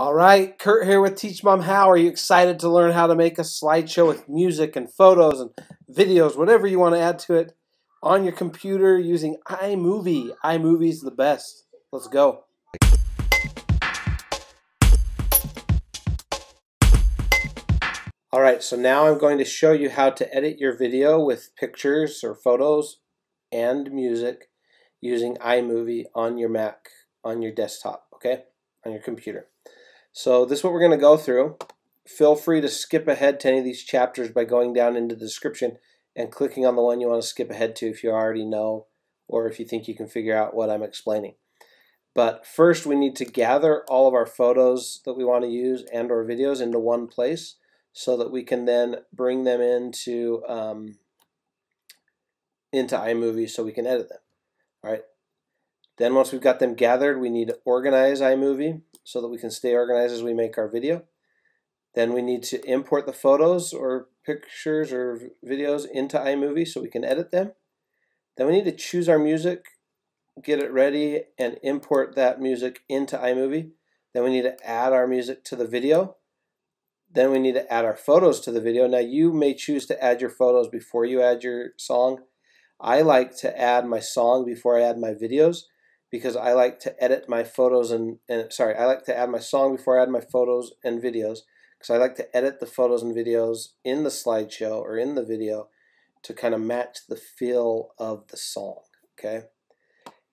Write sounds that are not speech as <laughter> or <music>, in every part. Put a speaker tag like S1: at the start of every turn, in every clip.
S1: All right, Kurt here with Teach Mom How. Are you excited to learn how to make a slideshow with music and photos and videos, whatever you want to add to it, on your computer using iMovie? iMovie is the best. Let's go. All right, so now I'm going to show you how to edit your video with pictures or photos and music using iMovie on your Mac, on your desktop, okay, on your computer. So this is what we're going to go through. Feel free to skip ahead to any of these chapters by going down into the description and clicking on the one you want to skip ahead to if you already know or if you think you can figure out what I'm explaining. But first we need to gather all of our photos that we want to use and or videos into one place so that we can then bring them into um, into iMovie so we can edit them. All right. Then once we've got them gathered, we need to organize iMovie so that we can stay organized as we make our video. Then we need to import the photos or pictures or videos into iMovie so we can edit them. Then we need to choose our music, get it ready, and import that music into iMovie. Then we need to add our music to the video. Then we need to add our photos to the video. Now you may choose to add your photos before you add your song. I like to add my song before I add my videos because I like to edit my photos and, and sorry, I like to add my song before I add my photos and videos because I like to edit the photos and videos in the slideshow or in the video to kind of match the feel of the song, okay?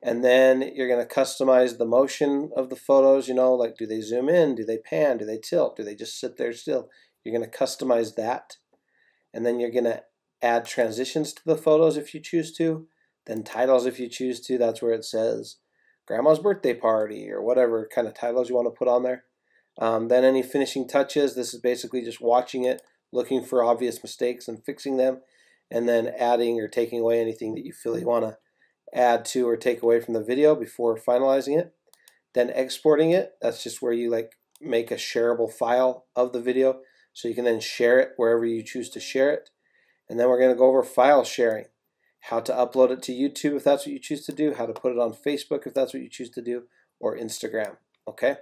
S1: And then you're going to customize the motion of the photos, you know, like do they zoom in, do they pan, do they tilt, do they just sit there still? You're going to customize that. And then you're going to add transitions to the photos if you choose to, then titles if you choose to, that's where it says grandma's birthday party or whatever kind of titles you want to put on there. Um, then any finishing touches, this is basically just watching it, looking for obvious mistakes and fixing them, and then adding or taking away anything that you feel you want to add to or take away from the video before finalizing it. Then exporting it, that's just where you like make a shareable file of the video so you can then share it wherever you choose to share it. And then we're going to go over file sharing how to upload it to YouTube if that's what you choose to do, how to put it on Facebook if that's what you choose to do, or Instagram. Okay,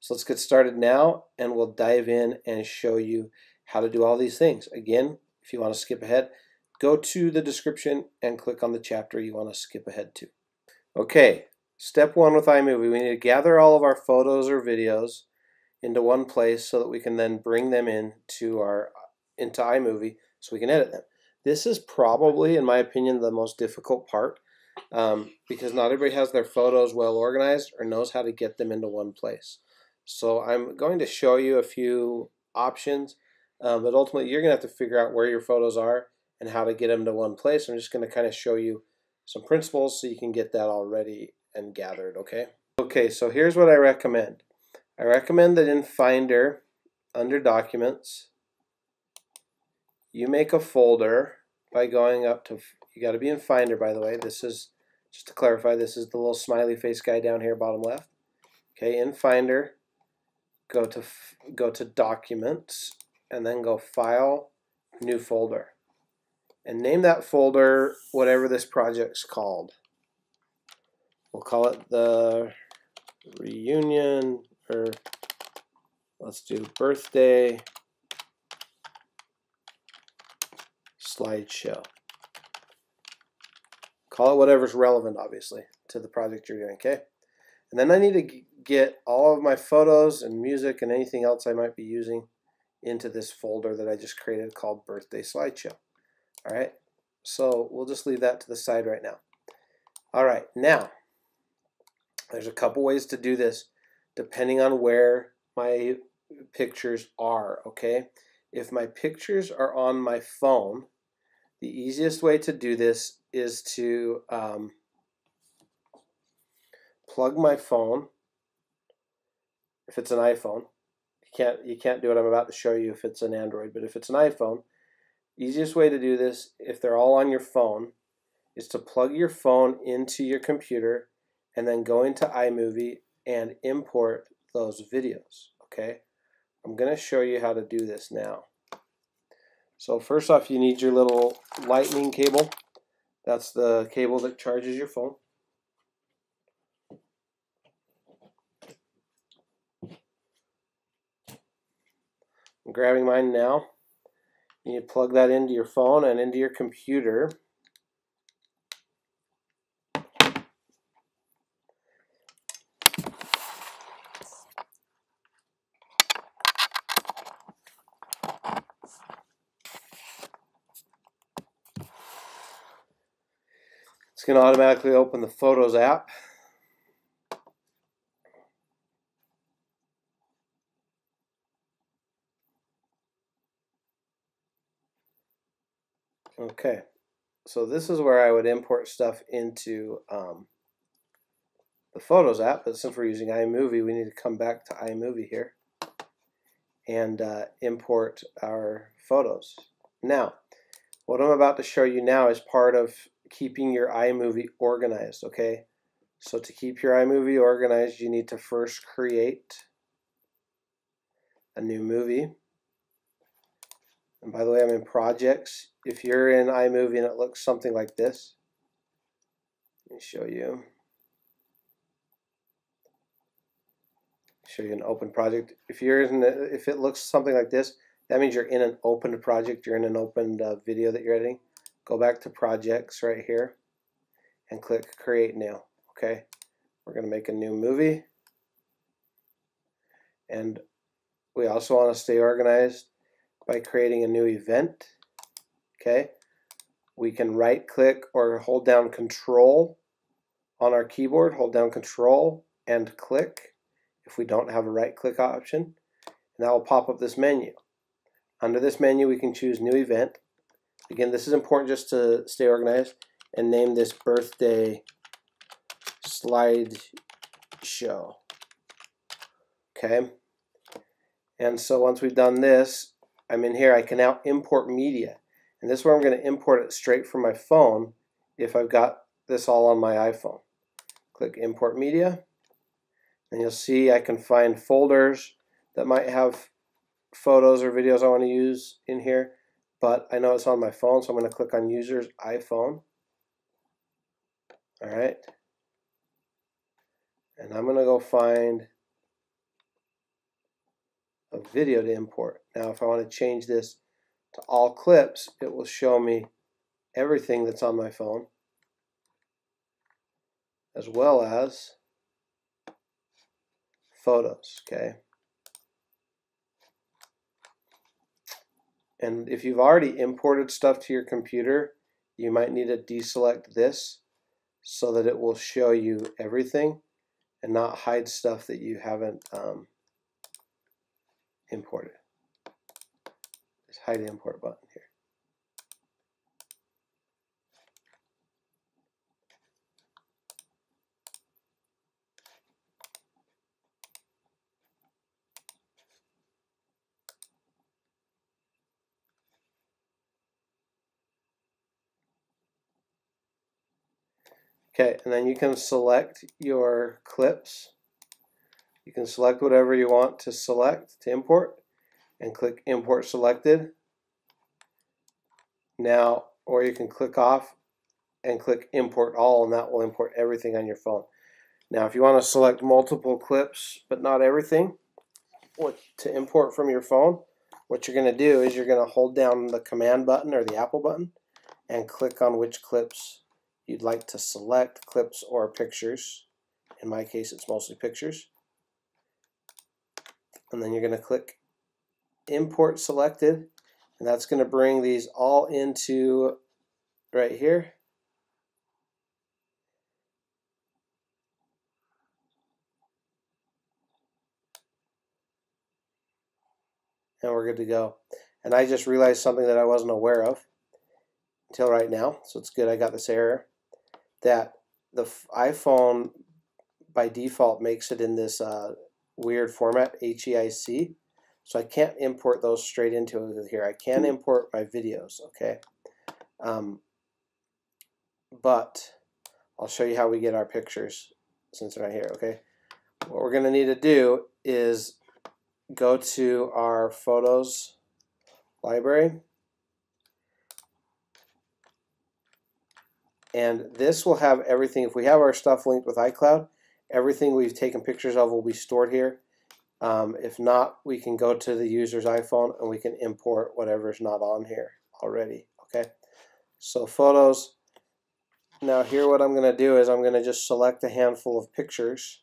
S1: so let's get started now and we'll dive in and show you how to do all these things. Again, if you want to skip ahead, go to the description and click on the chapter you want to skip ahead to. Okay, step one with iMovie, we need to gather all of our photos or videos into one place so that we can then bring them in to our into iMovie so we can edit them. This is probably, in my opinion, the most difficult part um, because not everybody has their photos well organized or knows how to get them into one place. So I'm going to show you a few options, um, but ultimately you're going to have to figure out where your photos are and how to get them to one place. I'm just going to kind of show you some principles so you can get that all ready and gathered, okay? Okay, so here's what I recommend. I recommend that in Finder, under Documents, you make a folder by going up to, you got to be in Finder by the way, this is, just to clarify, this is the little smiley face guy down here bottom left. Okay, in Finder, go to, go to Documents, and then go File, New Folder. And name that folder whatever this project's called. We'll call it the reunion, or let's do birthday slideshow. Call it whatever's relevant, obviously, to the project you're doing, okay? And then I need to get all of my photos and music and anything else I might be using into this folder that I just created called Birthday Slideshow. All right, so we'll just leave that to the side right now. All right, now, there's a couple ways to do this depending on where my pictures are, okay? If my pictures are on my phone, the easiest way to do this is to um, plug my phone. If it's an iPhone, you can't you can't do what I'm about to show you if it's an Android, but if it's an iPhone, easiest way to do this, if they're all on your phone, is to plug your phone into your computer and then go into iMovie and import those videos. Okay, I'm going to show you how to do this now. So first off, you need your little lightning cable. That's the cable that charges your phone. I'm grabbing mine now. You plug that into your phone and into your computer. Going to automatically open the Photos app. Okay, so this is where I would import stuff into um, the Photos app, but since we're using iMovie, we need to come back to iMovie here and uh, import our photos. Now, what I'm about to show you now is part of keeping your iMovie organized, okay? So to keep your iMovie organized, you need to first create a new movie. And by the way, I'm in projects. If you're in iMovie and it looks something like this, let me show you. Show you an open project. If you're in, if it looks something like this, that means you're in an open project. You're in an open uh, video that you're editing. Go back to projects right here and click create new. Okay, we're going to make a new movie, and we also want to stay organized by creating a new event. Okay, we can right click or hold down control on our keyboard, hold down control and click if we don't have a right click option, and that will pop up this menu. Under this menu, we can choose new event. Again, this is important just to stay organized and name this birthday slide show. Okay. And so once we've done this, I'm in here, I can now import media. And this is where I'm going to import it straight from my phone if I've got this all on my iPhone. Click Import Media, and you'll see I can find folders that might have photos or videos I want to use in here, but I know it's on my phone, so I'm going to click on User's iPhone. All right. And I'm going to go find a video to import. Now if I want to change this to all clips, it will show me everything that's on my phone as well as photos, okay? And if you've already imported stuff to your computer, you might need to deselect this so that it will show you everything and not hide stuff that you haven't um, imported. Just hide the import button here. Okay, and then you can select your clips you can select whatever you want to select to import and click import selected. Now, or you can click off and click import all and that will import everything on your phone. Now if you want to select multiple clips but not everything what to import from your phone, what you're going to do is you're going to hold down the command button or the Apple button and click on which clips you'd like to select, clips or pictures. In my case it's mostly pictures. And then you're going to click import selected and that's going to bring these all into right here. And we're good to go. And I just realized something that I wasn't aware of until right now. So it's good I got this error that the iPhone by default makes it in this uh, weird format, HEIC. So I can't import those straight into here. I can import my videos, okay? Um, but I'll show you how we get our pictures since they're not here, okay? What we're going to need to do is go to our photos library. And this will have everything. If we have our stuff linked with iCloud, Everything we've taken pictures of will be stored here. Um, if not, we can go to the user's iPhone and we can import whatever's not on here already. Okay, so photos. Now here what I'm going to do is I'm going to just select a handful of pictures.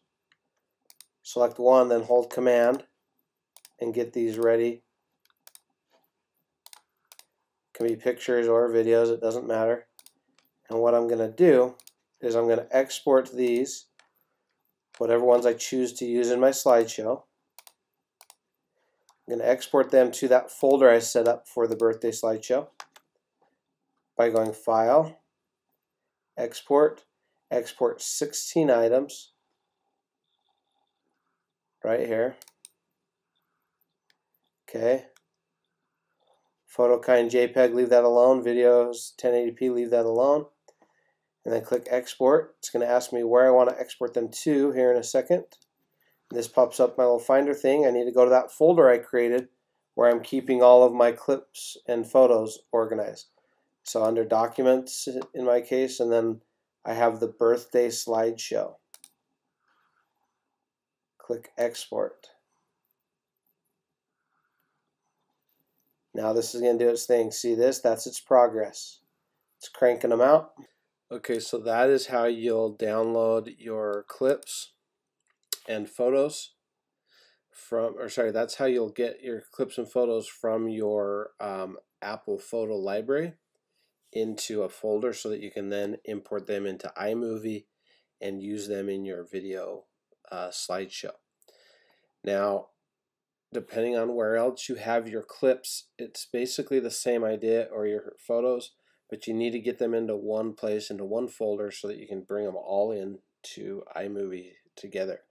S1: Select one, then hold command and get these ready. Can be pictures or videos, it doesn't matter. And what I'm going to do is I'm going to export these, whatever ones I choose to use in my slideshow. I'm going to export them to that folder I set up for the birthday slideshow by going File, Export, Export 16 items right here. Okay. Photokind JPEG, leave that alone. Videos 1080p, leave that alone. And then click Export. It's going to ask me where I want to export them to here in a second. This pops up my little finder thing. I need to go to that folder I created where I'm keeping all of my clips and photos organized. So under Documents in my case, and then I have the birthday slideshow. Click Export. Now this is going to do its thing. See this? That's its progress. It's cranking them out. Okay, so that is how you'll download your clips and photos from, or sorry, that's how you'll get your clips and photos from your um, Apple photo library into a folder so that you can then import them into iMovie and use them in your video uh, slideshow. Now, depending on where else you have your clips, it's basically the same idea or your photos, but you need to get them into one place, into one folder so that you can bring them all in to iMovie together.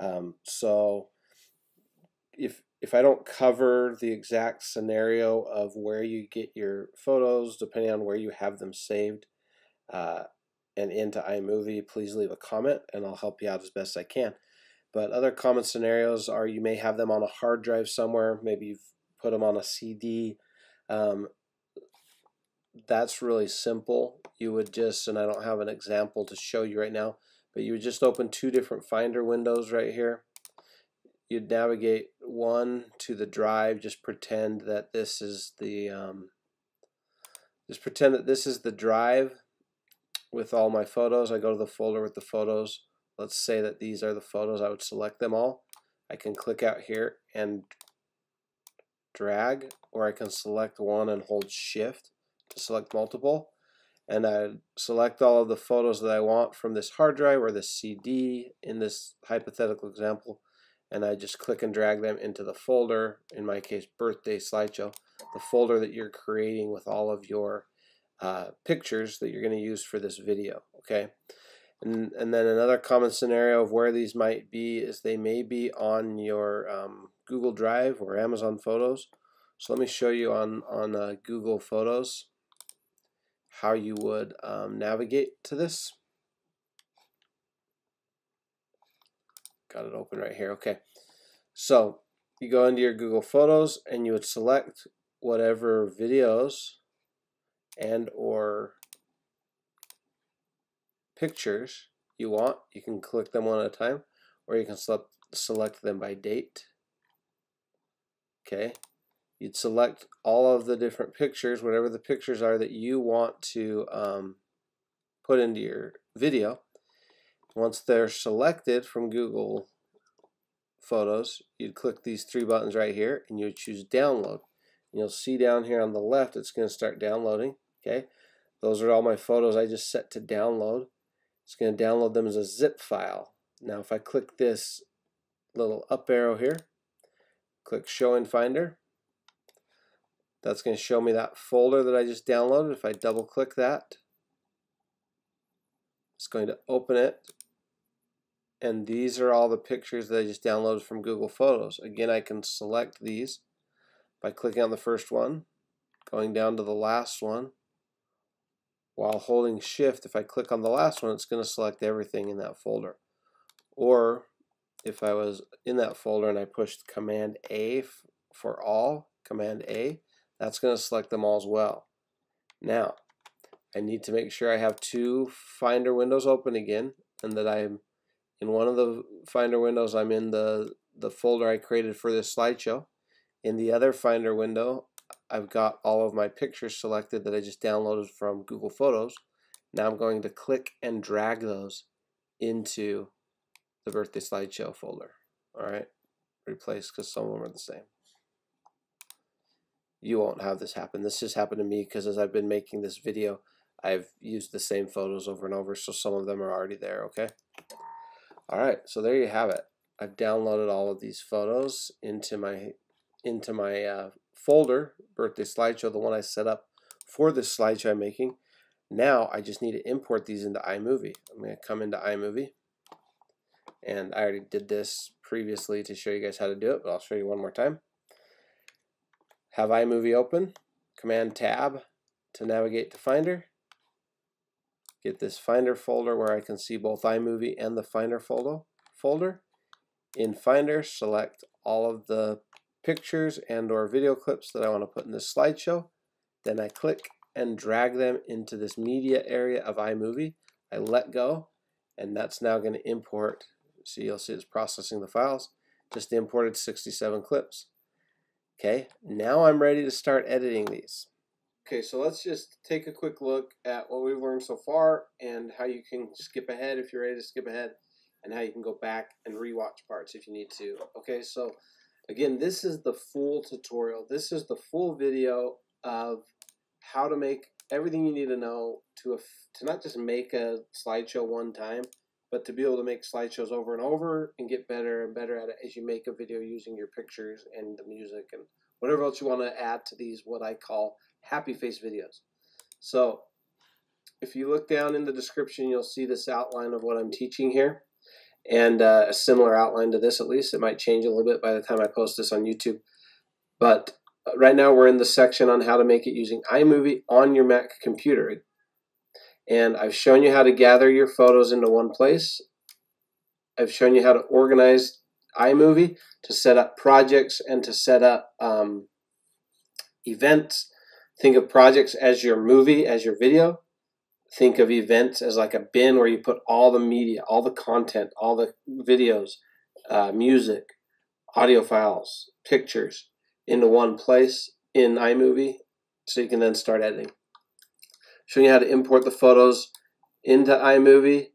S1: Um, so if if I don't cover the exact scenario of where you get your photos, depending on where you have them saved uh, and into iMovie, please leave a comment and I'll help you out as best I can. But other common scenarios are you may have them on a hard drive somewhere, maybe you've put them on a CD. Um, that's really simple. You would just, and I don't have an example to show you right now, but you would just open two different Finder windows right here. You'd navigate one to the drive, just pretend that this is the, um, just pretend that this is the drive with all my photos. I go to the folder with the photos let's say that these are the photos, I would select them all. I can click out here and drag, or I can select one and hold shift to select multiple. And I select all of the photos that I want from this hard drive or this CD in this hypothetical example. And I just click and drag them into the folder, in my case, birthday slideshow, the folder that you're creating with all of your uh, pictures that you're going to use for this video. Okay. And, and then another common scenario of where these might be is they may be on your um, Google Drive or Amazon Photos. So let me show you on, on uh, Google Photos how you would um, navigate to this. Got it open right here. Okay. So you go into your Google Photos and you would select whatever videos and or pictures you want. You can click them one at a time, or you can select, select them by date. Okay, you'd select all of the different pictures, whatever the pictures are that you want to um, put into your video. Once they're selected from Google Photos, you'd click these three buttons right here, and you would choose Download. You'll see down here on the left, it's going to start downloading. Okay, those are all my photos I just set to download. It's going to download them as a zip file. Now if I click this little up arrow here, click show in Finder, that's going to show me that folder that I just downloaded. If I double click that, it's going to open it and these are all the pictures that I just downloaded from Google Photos. Again, I can select these by clicking on the first one, going down to the last one, while holding shift if I click on the last one it's going to select everything in that folder or if I was in that folder and I pushed command A for all command A that's going to select them all as well now I need to make sure I have two finder windows open again and that I'm in one of the finder windows I'm in the the folder I created for this slideshow. In the other Finder window, I've got all of my pictures selected that I just downloaded from Google Photos. Now I'm going to click and drag those into the birthday slideshow folder. All right, replace because some of them are the same. You won't have this happen. This just happened to me because as I've been making this video, I've used the same photos over and over, so some of them are already there, okay? All right, so there you have it. I've downloaded all of these photos into my into my uh, folder, birthday slideshow, the one I set up for this slideshow I'm making. Now I just need to import these into iMovie. I'm going to come into iMovie, and I already did this previously to show you guys how to do it, but I'll show you one more time. Have iMovie open, Command Tab to navigate to Finder. Get this Finder folder where I can see both iMovie and the Finder folder. folder. In Finder, select all of the pictures and or video clips that I want to put in this slideshow. Then I click and drag them into this media area of iMovie. I let go and that's now going to import. See, you'll see it's processing the files. Just the imported 67 clips. Okay, now I'm ready to start editing these. Okay, so let's just take a quick look at what we've learned so far and how you can skip ahead if you're ready to skip ahead and how you can go back and rewatch parts if you need to. Okay, so again, this is the full tutorial. This is the full video of how to make everything you need to know to, to not just make a slideshow one time, but to be able to make slideshows over and over and get better and better at it as you make a video using your pictures and the music and whatever else you want to add to these what I call happy face videos. So if you look down in the description you'll see this outline of what I'm teaching here and uh, a similar outline to this at least. It might change a little bit by the time I post this on YouTube. But uh, right now we're in the section on how to make it using iMovie on your Mac computer. And I've shown you how to gather your photos into one place. I've shown you how to organize iMovie to set up projects and to set up um, events. Think of projects as your movie, as your video. Think of events as like a bin where you put all the media, all the content, all the videos, uh, music, audio files, pictures into one place in iMovie so you can then start editing showing you how to import the photos into iMovie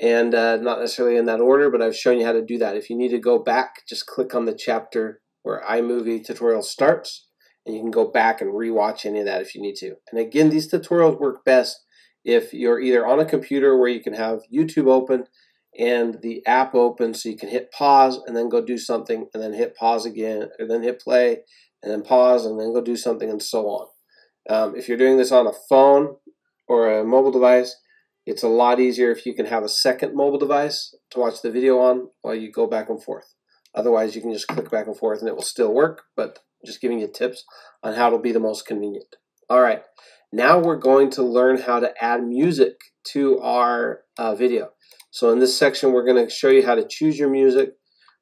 S1: and uh, not necessarily in that order, but I've shown you how to do that. If you need to go back, just click on the chapter where iMovie tutorial starts and you can go back and rewatch any of that if you need to. And again, these tutorials work best if you're either on a computer where you can have YouTube open and the app open so you can hit pause and then go do something and then hit pause again and then hit play and then pause and then go do something and so on. Um, if you're doing this on a phone or a mobile device, it's a lot easier if you can have a second mobile device to watch the video on while you go back and forth. Otherwise, you can just click back and forth and it will still work, but just giving you tips on how to be the most convenient. All right, now we're going to learn how to add music to our uh, video. So in this section, we're going to show you how to choose your music,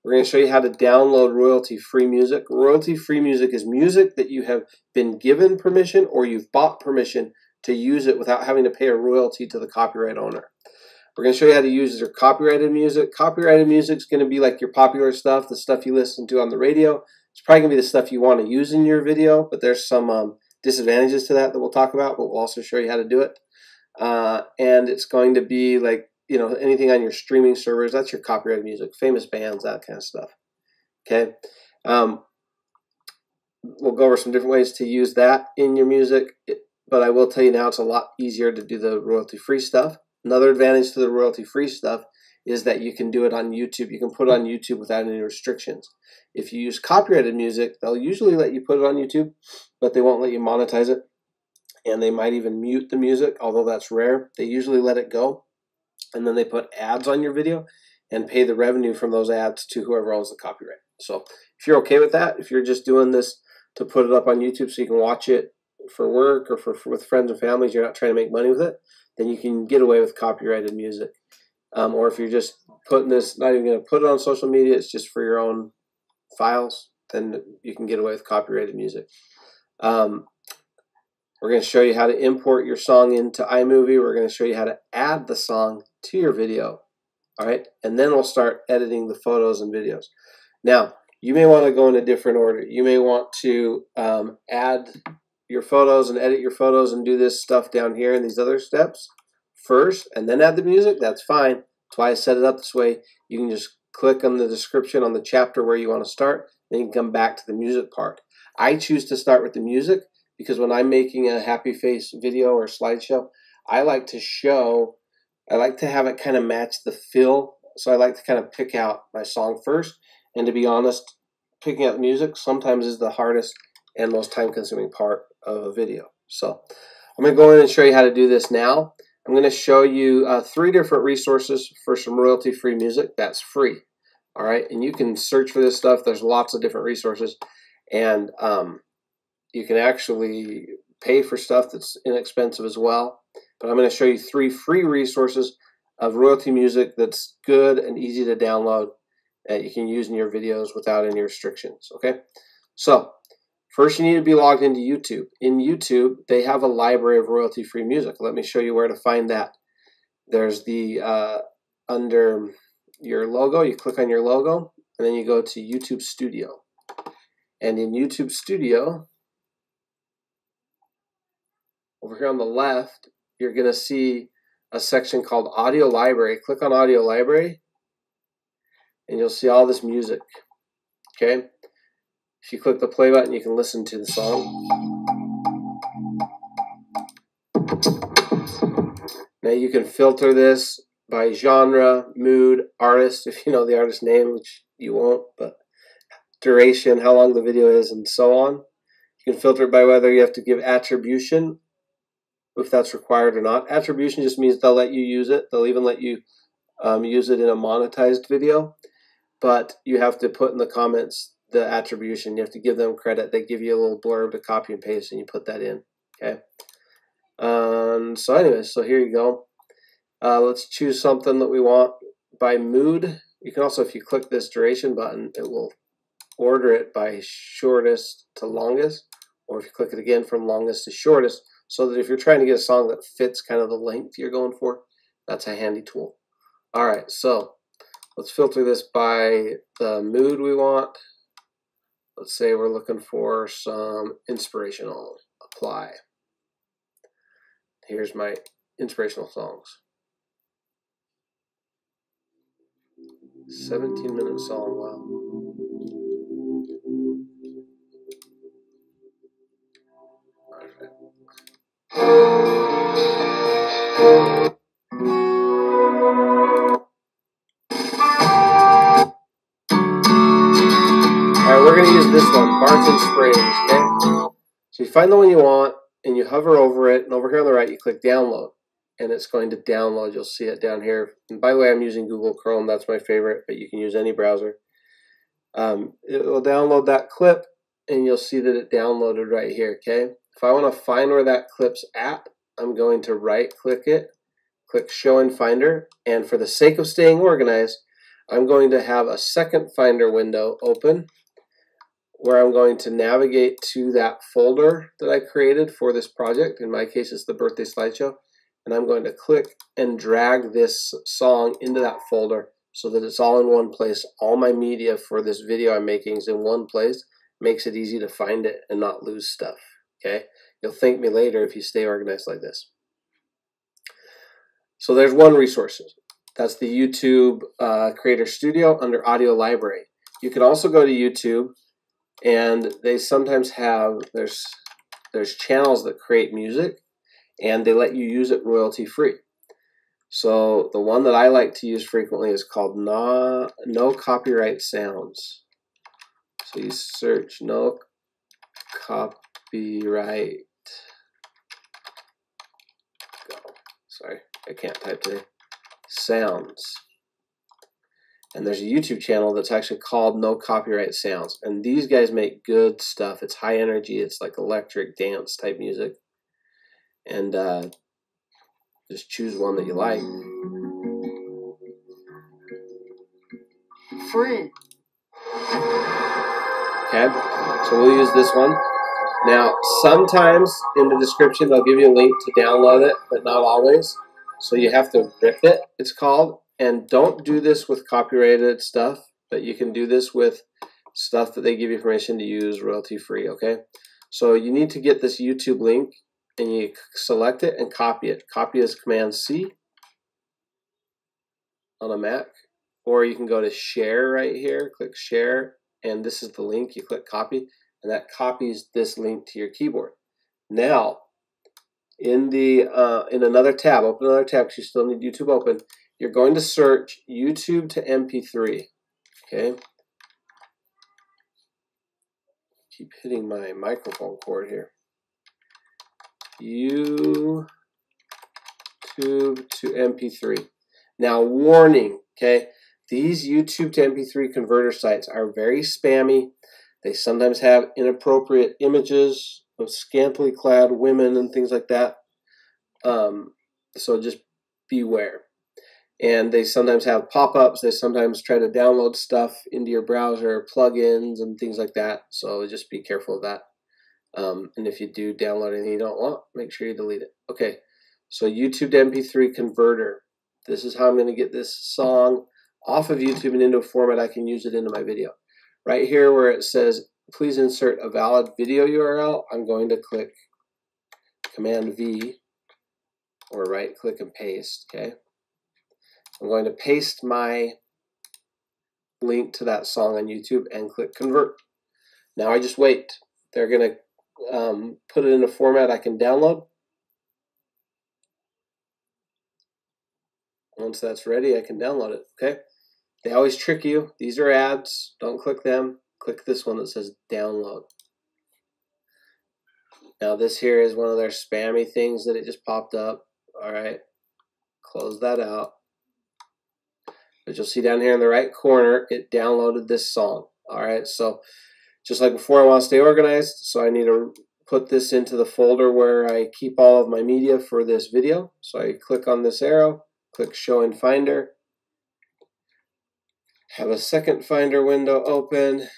S1: we're going to show you how to download royalty-free music. Royalty-free music is music that you have been given permission or you've bought permission to use it without having to pay a royalty to the copyright owner. We're going to show you how to use your copyrighted music. Copyrighted music is going to be like your popular stuff, the stuff you listen to on the radio. It's probably going to be the stuff you want to use in your video, but there's some um, disadvantages to that that we'll talk about, but we'll also show you how to do it. Uh, and it's going to be like you know anything on your streaming servers that's your copyrighted music famous bands that kind of stuff. Okay? Um, we'll go over some different ways to use that in your music but i will tell you now it's a lot easier to do the royalty free stuff. Another advantage to the royalty free stuff is that you can do it on youtube. You can put it on youtube without any restrictions. If you use copyrighted music they'll usually let you put it on youtube but they won't let you monetize it and they might even mute the music although that's rare. They usually let it go and then they put ads on your video and pay the revenue from those ads to whoever owns the copyright. So if you're okay with that, if you're just doing this to put it up on YouTube so you can watch it for work or for, for with friends and families, you're not trying to make money with it, then you can get away with copyrighted music. Um, or if you're just putting this, not even going to put it on social media, it's just for your own files, then you can get away with copyrighted music. Um, we're going to show you how to import your song into iMovie. We're going to show you how to add the song to your video. All right, and then we'll start editing the photos and videos. Now, you may want to go in a different order. You may want to um, add your photos and edit your photos and do this stuff down here in these other steps first and then add the music. That's fine. That's why I set it up this way. You can just click on the description on the chapter where you want to start. Then you can come back to the music part. I choose to start with the music because when I'm making a happy face video or slideshow, I like to show, I like to have it kind of match the feel. So I like to kind of pick out my song first. And to be honest, picking out music sometimes is the hardest and most time consuming part of a video. So I'm going to go in and show you how to do this now. I'm going to show you uh, three different resources for some royalty free music that's free. All right, and you can search for this stuff. There's lots of different resources, and um, you can actually pay for stuff that's inexpensive as well. But I'm going to show you three free resources of royalty music that's good and easy to download that you can use in your videos without any restrictions. Okay, so First, you need to be logged into YouTube. In YouTube, they have a library of royalty-free music. Let me show you where to find that. There's the, uh, under your logo, you click on your logo, and then you go to YouTube Studio. And in YouTube Studio, over here on the left, you're going to see a section called Audio Library. Click on Audio Library, and you'll see all this music. Okay? If you click the play button, you can listen to the song. Now you can filter this by genre, mood, artist, if you know the artist name, which you won't, but duration, how long the video is, and so on. You can filter it by whether you have to give attribution, if that's required or not. Attribution just means they'll let you use it. They'll even let you um, use it in a monetized video, but you have to put in the comments the attribution. You have to give them credit. They give you a little blurb to copy and paste, and you put that in. Okay. Um, so anyway, so here you go. Uh, let's choose something that we want by mood. You can also, if you click this duration button, it will order it by shortest to longest, or if you click it again from longest to shortest, so that if you're trying to get a song that fits kind of the length you're going for, that's a handy tool. All right, so let's filter this by the mood we want. Let's say we're looking for some inspirational apply. Here's my inspirational songs. 17 minute song, wow. This one, Barton Springs, okay? So you find the one you want, and you hover over it, and over here on the right, you click download, and it's going to download. You'll see it down here. And by the way, I'm using Google Chrome. That's my favorite, but you can use any browser. Um, it will download that clip, and you'll see that it downloaded right here, okay? If I want to find where that clip's at, I'm going to right-click it, click Show in Finder, and for the sake of staying organized, I'm going to have a second Finder window open where I'm going to navigate to that folder that I created for this project. In my case, it's the birthday slideshow. And I'm going to click and drag this song into that folder so that it's all in one place. All my media for this video I'm making is in one place. Makes it easy to find it and not lose stuff. Okay? You'll thank me later if you stay organized like this. So there's one resource. That's the YouTube uh, Creator Studio under Audio Library. You can also go to YouTube and they sometimes have there's there's channels that create music and they let you use it royalty free so the one that I like to use frequently is called no, no copyright sounds so you search no copyright go sorry I can't type today sounds and there's a YouTube channel that's actually called No Copyright Sounds. And these guys make good stuff. It's high energy, it's like electric dance type music. And uh, just choose one that you like.
S2: Free.
S1: Okay, so we'll use this one. Now, sometimes in the description they'll give you a link to download it, but not always. So you have to rip it, it's called, and don't do this with copyrighted stuff. but you can do this with stuff that they give you permission to use royalty free, okay? So you need to get this YouTube link and you select it and copy it. Copy as Command C on a Mac, or you can go to share right here, click share, and this is the link. You click copy, and that copies this link to your keyboard. Now, in the uh, in another tab, open another tab because you still need YouTube open. You're going to search YouTube to MP3. Okay. Keep hitting my microphone cord here. YouTube to MP3. Now, warning, okay? These YouTube to MP3 converter sites are very spammy. They sometimes have inappropriate images of scantily clad women and things like that. Um, so just beware. And they sometimes have pop ups. They sometimes try to download stuff into your browser, plugins, and things like that. So just be careful of that. Um, and if you do download anything you don't want, make sure you delete it. Okay, so YouTube to MP3 converter. This is how I'm going to get this song off of YouTube and into a format I can use it into my video. Right here where it says, please insert a valid video URL, I'm going to click Command V or right click and paste, okay? I'm going to paste my link to that song on YouTube and click convert. Now I just wait. They're going to um, put it in a format I can download. Once that's ready, I can download it, okay? They always trick you. These are ads. Don't click them. Click this one that says download. Now this here is one of their spammy things that it just popped up. All right, close that out. But you'll see down here in the right corner, it downloaded this song. All right, so just like before, I want to stay organized, so I need to put this into the folder where I keep all of my media for this video. So I click on this arrow, click Show in Finder, have a second Finder window open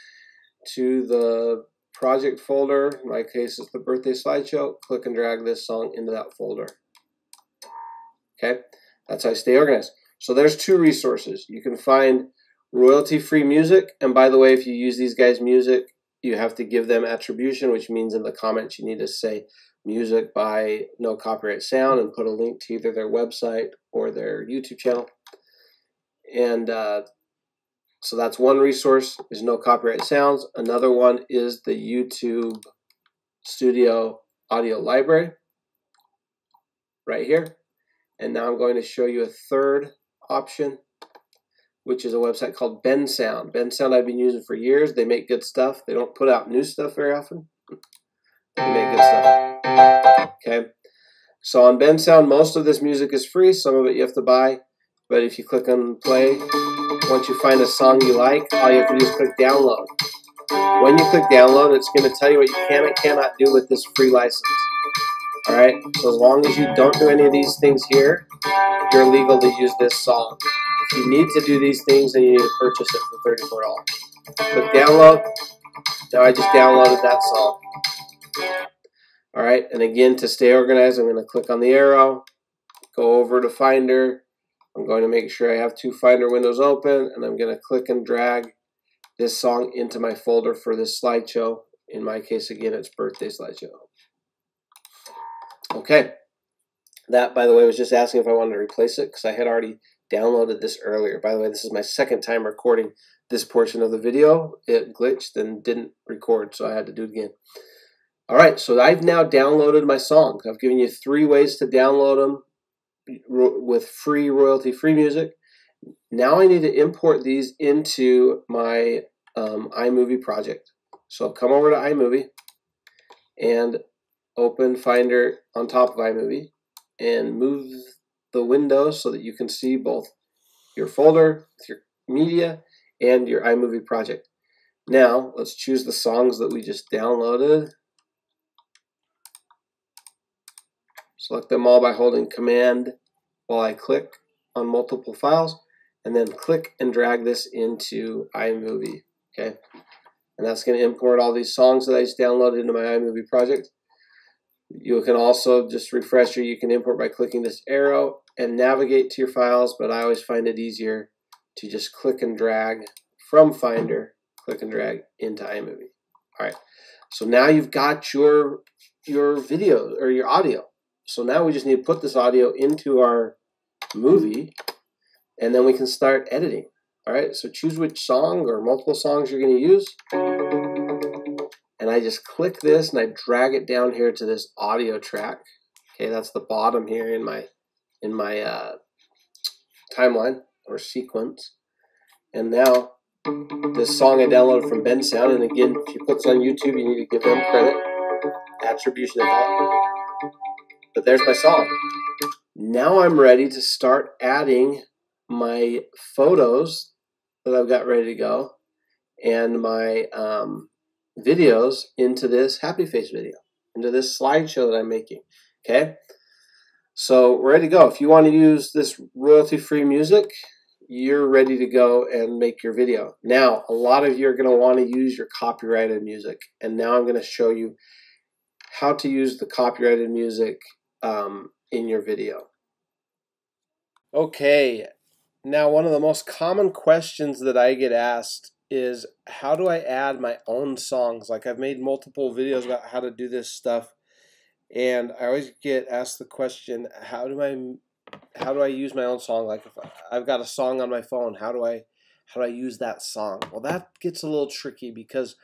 S1: to the project folder. In my case, it's the birthday slideshow. Click and drag this song into that folder. Okay, that's how I stay organized. So there's two resources. You can find royalty-free music, and by the way, if you use these guys' music, you have to give them attribution, which means in the comments you need to say music by no copyright sound and put a link to either their website or their YouTube channel. And uh, so that's one resource is no copyright sounds. Another one is the YouTube Studio Audio Library right here. And now I'm going to show you a third option, which is a website called Bensound. Ben Sound I've been using for years. They make good stuff. They don't put out new stuff very often. They make good stuff. Okay. So on Bensound, most of this music is free. Some of it you have to buy. But if you click on play, once you find a song you like, all you have to do is click download. When you click download, it's going to tell you what you can and cannot do with this free license. Alright, so as long as you don't do any of these things here, you're legal to use this song. If you need to do these things, then you need to purchase it for $34. Click download. Now I just downloaded that song. Alright, and again, to stay organized, I'm going to click on the arrow, go over to Finder, I'm going to make sure I have two Finder windows open and I'm going to click and drag this song into my folder for this slideshow. In my case, again, it's birthday slideshow. Okay. That, by the way, was just asking if I wanted to replace it because I had already downloaded this earlier. By the way, this is my second time recording this portion of the video. It glitched and didn't record, so I had to do it again. All right, so I've now downloaded my songs. I've given you three ways to download them with free royalty free music. Now I need to import these into my um, iMovie project. So come over to iMovie and open Finder on top of iMovie and move the window so that you can see both your folder with your media and your iMovie project. Now let's choose the songs that we just downloaded Select them all by holding Command while I click on multiple files, and then click and drag this into iMovie. Okay, and that's going to import all these songs that I just downloaded into my iMovie project. You can also just refresh or you can import by clicking this arrow and navigate to your files, but I always find it easier to just click and drag from Finder, click and drag into iMovie. All right. So now you've got your your video or your audio. So now we just need to put this audio into our movie and then we can start editing. All right, so choose which song or multiple songs you're going to use. And I just click this and I drag it down here to this audio track. Okay, that's the bottom here in my in my uh, timeline or sequence. And now this song I downloaded from Bensound, and again, if you put this on YouTube, you need to give them credit. Attribution of But there's my song. Now I'm ready to start adding my photos that I've got ready to go and my um, videos into this happy face video, into this slideshow that I'm making. Okay, so ready to go. If you want to use this royalty free music, you're ready to go and make your video. Now, a lot of you are going to want to use your copyrighted music, and now I'm going to show you how to use the copyrighted music um, in your video. Okay, now one of the most common questions that I get asked is how do I add my own songs? Like I've made multiple videos about how to do this stuff, and I always get asked the question, how do I how do I use my own song? Like if I've got a song on my phone, how do I how do I use that song? Well, that gets a little tricky because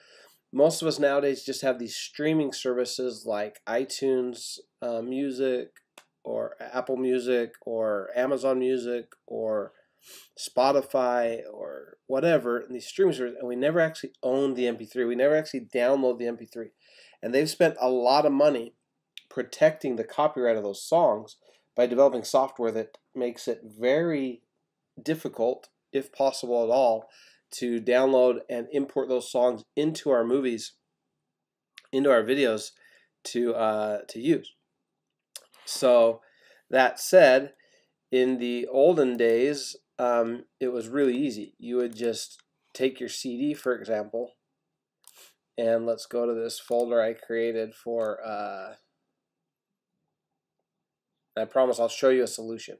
S1: most of us nowadays just have these streaming services like iTunes uh, Music, or Apple Music or Amazon Music or Spotify or whatever and these streaming services, and we never actually own the MP3. We never actually download the MP3. And they've spent a lot of money protecting the copyright of those songs by developing software that makes it very difficult, if possible at all, to download and import those songs into our movies, into our videos to uh, to use. So that said, in the olden days, um, it was really easy. You would just take your CD, for example, and let's go to this folder I created for. Uh, I promise I'll show you a solution.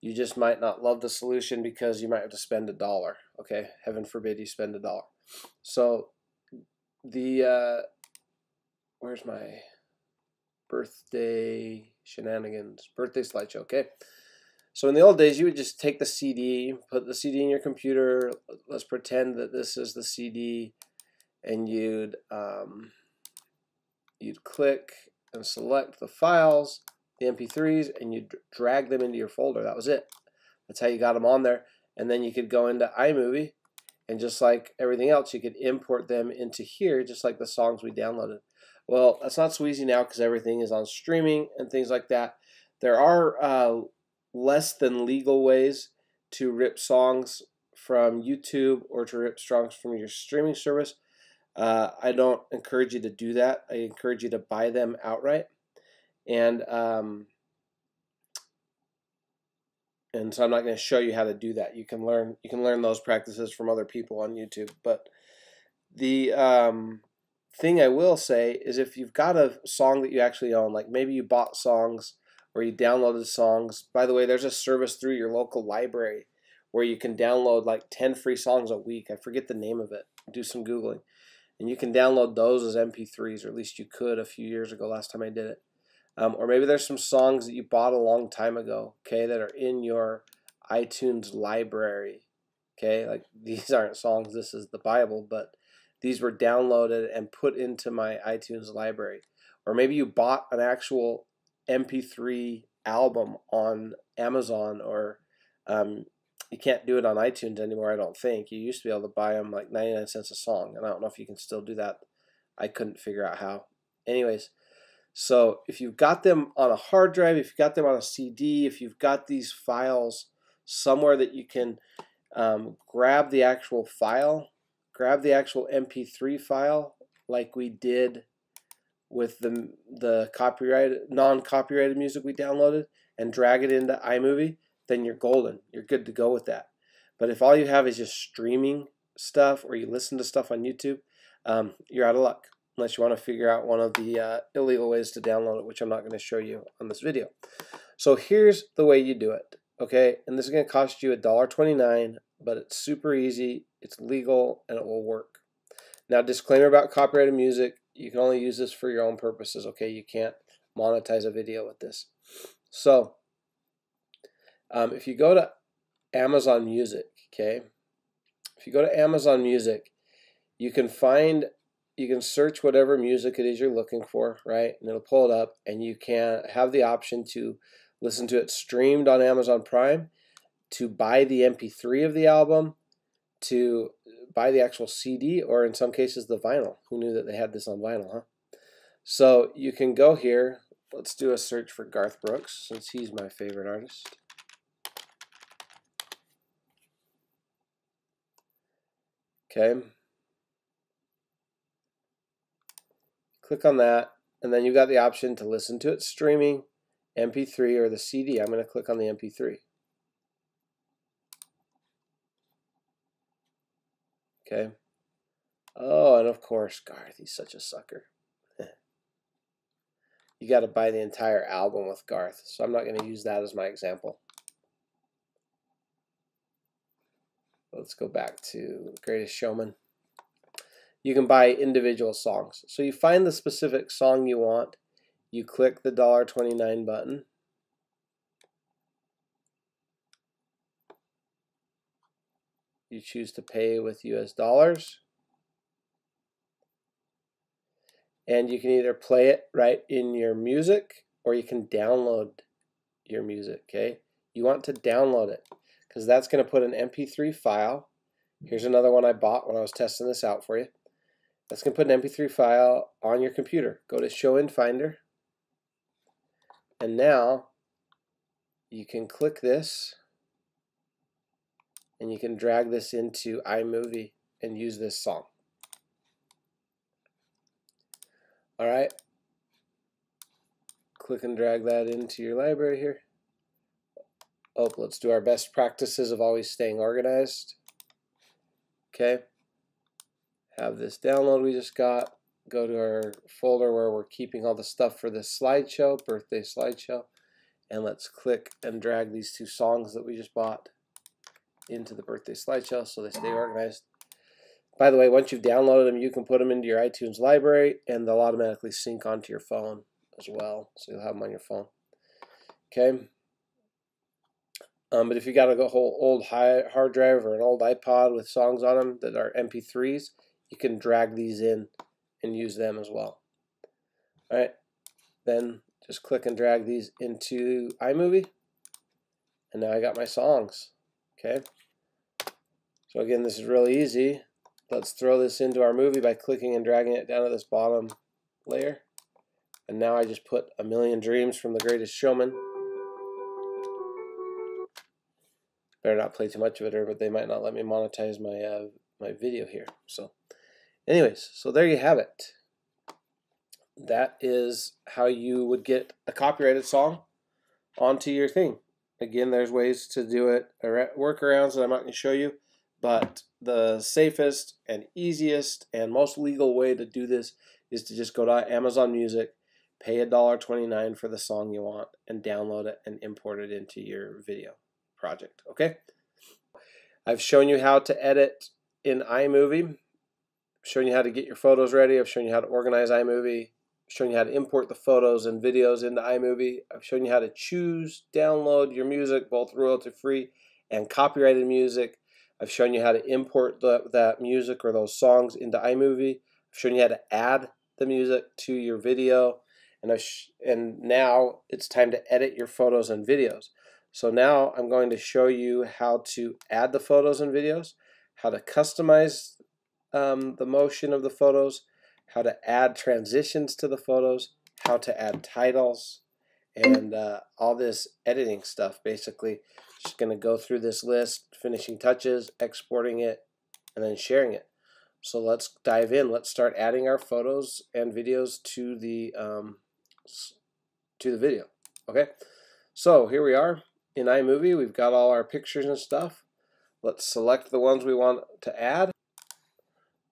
S1: You just might not love the solution because you might have to spend a dollar. Okay, heaven forbid you spend a dollar. So the uh, where's my birthday shenanigans, birthday slideshow. Okay. So in the old days, you would just take the CD, put the CD in your computer. Let's pretend that this is the CD, and you'd um, you'd click and select the files, the MP3s, and you'd drag them into your folder. That was it. That's how you got them on there. And then you could go into iMovie, and just like everything else, you could import them into here, just like the songs we downloaded. Well, that's not so easy now because everything is on streaming and things like that. There are uh, less than legal ways to rip songs from YouTube or to rip songs from your streaming service. Uh, I don't encourage you to do that. I encourage you to buy them outright. And um, and so I'm not going to show you how to do that. You can learn you can learn those practices from other people on YouTube. But the um, thing I will say is if you've got a song that you actually own, like maybe you bought songs or you downloaded songs. By the way, there's a service through your local library where you can download like 10 free songs a week. I forget the name of it. Do some Googling. And you can download those as MP3s, or at least you could a few years ago, last time I did it. Um, or maybe there's some songs that you bought a long time ago, okay, that are in your iTunes library. Okay, like <laughs> these aren't songs, this is the Bible, but these were downloaded and put into my iTunes library. Or maybe you bought an actual MP3 album on Amazon or um, you can't do it on iTunes anymore, I don't think. You used to be able to buy them like 99 cents a song, and I don't know if you can still do that. I couldn't figure out how. Anyways, so if you've got them on a hard drive, if you've got them on a CD, if you've got these files somewhere that you can um, grab the actual file grab the actual MP3 file like we did with the the copyrighted non-copyrighted music we downloaded and drag it into iMovie, then you're golden. You're good to go with that. But if all you have is just streaming stuff or you listen to stuff on YouTube, um, you're out of luck unless you want to figure out one of the uh, illegal ways to download it, which I'm not going to show you on this video. So here's the way you do it, okay? And this is going to cost you $1.29, but it's super easy It's legal and it will work. Now, disclaimer about copyrighted music, you can only use this for your own purposes, okay? You can't monetize a video with this. So, um, if you go to Amazon Music, okay, if you go to Amazon Music, you can find, you can search whatever music it is you're looking for, right? And it'll pull it up, and you can have the option to listen to it streamed on Amazon Prime, to buy the MP3 of the album, to buy the actual CD, or in some cases the vinyl. Who knew that they had this on vinyl, huh? So you can go here. Let's do a search for Garth Brooks, since he's my favorite artist. Okay. Click on that, and then you've got the option to listen to it streaming, MP3, or the CD. I'm going to click on the MP3. Okay. Oh, and of course, Garth, he's such a sucker. <laughs> you got to buy the entire album with Garth, so I'm not going to use that as my example. Let's go back to Greatest Showman. You can buy individual songs. So you find the specific song you want. You click the $1.29 button. You choose to pay with US dollars. And you can either play it right in your music or you can download your music, okay? You want to download it because that's going to put an MP3 file. Here's another one I bought when I was testing this out for you. That's going to put an MP3 file on your computer. Go to Show in Finder. And now you can click this and you can drag this into iMovie and use this song. Alright. Click and drag that into your library here. Oh, let's do our best practices of always staying organized. Okay. Have this download we just got. Go to our folder where we're keeping all the stuff for this slideshow, birthday slideshow. And let's click and drag these two songs that we just bought into the birthday slideshow so they stay organized. By the way, once you've downloaded them, you can put them into your iTunes library and they'll automatically sync onto your phone as well. So you'll have them on your phone. Okay. Um, but if you got a whole old hard drive or an old iPod with songs on them that are MP3s, you can drag these in and use them as well. All right, then just click and drag these into iMovie, and now I got my songs. Okay, so again, this is really easy. Let's throw this into our movie by clicking and dragging it down to this bottom layer. And now I just put A Million Dreams from The Greatest Showman. better not play too much of it or but they might not let me monetize my uh, my video here so anyways so there you have it that is how you would get a copyrighted song onto your thing again there's ways to do it workarounds that I'm not going to show you but the safest and easiest and most legal way to do this is to just go to Amazon Music pay a dollar 29 for the song you want and download it and import it into your video project, okay? I've shown you how to edit in iMovie, I've shown you how to get your photos ready, I've shown you how to organize iMovie, shown you how to import the photos and videos into iMovie, I've shown you how to choose, download your music, both royalty free and copyrighted music, I've shown you how to import the, that music or those songs into iMovie, I've shown you how to add the music to your video, and, I and now it's time to edit your photos and videos. So now I'm going to show you how to add the photos and videos, how to customize um, the motion of the photos, how to add transitions to the photos, how to add titles, and uh, all this editing stuff basically. Just going to go through this list, finishing touches, exporting it, and then sharing it. So let's dive in. Let's start adding our photos and videos to the um, to the video. Okay, so here we are in iMovie, we've got all our pictures and stuff. Let's select the ones we want to add.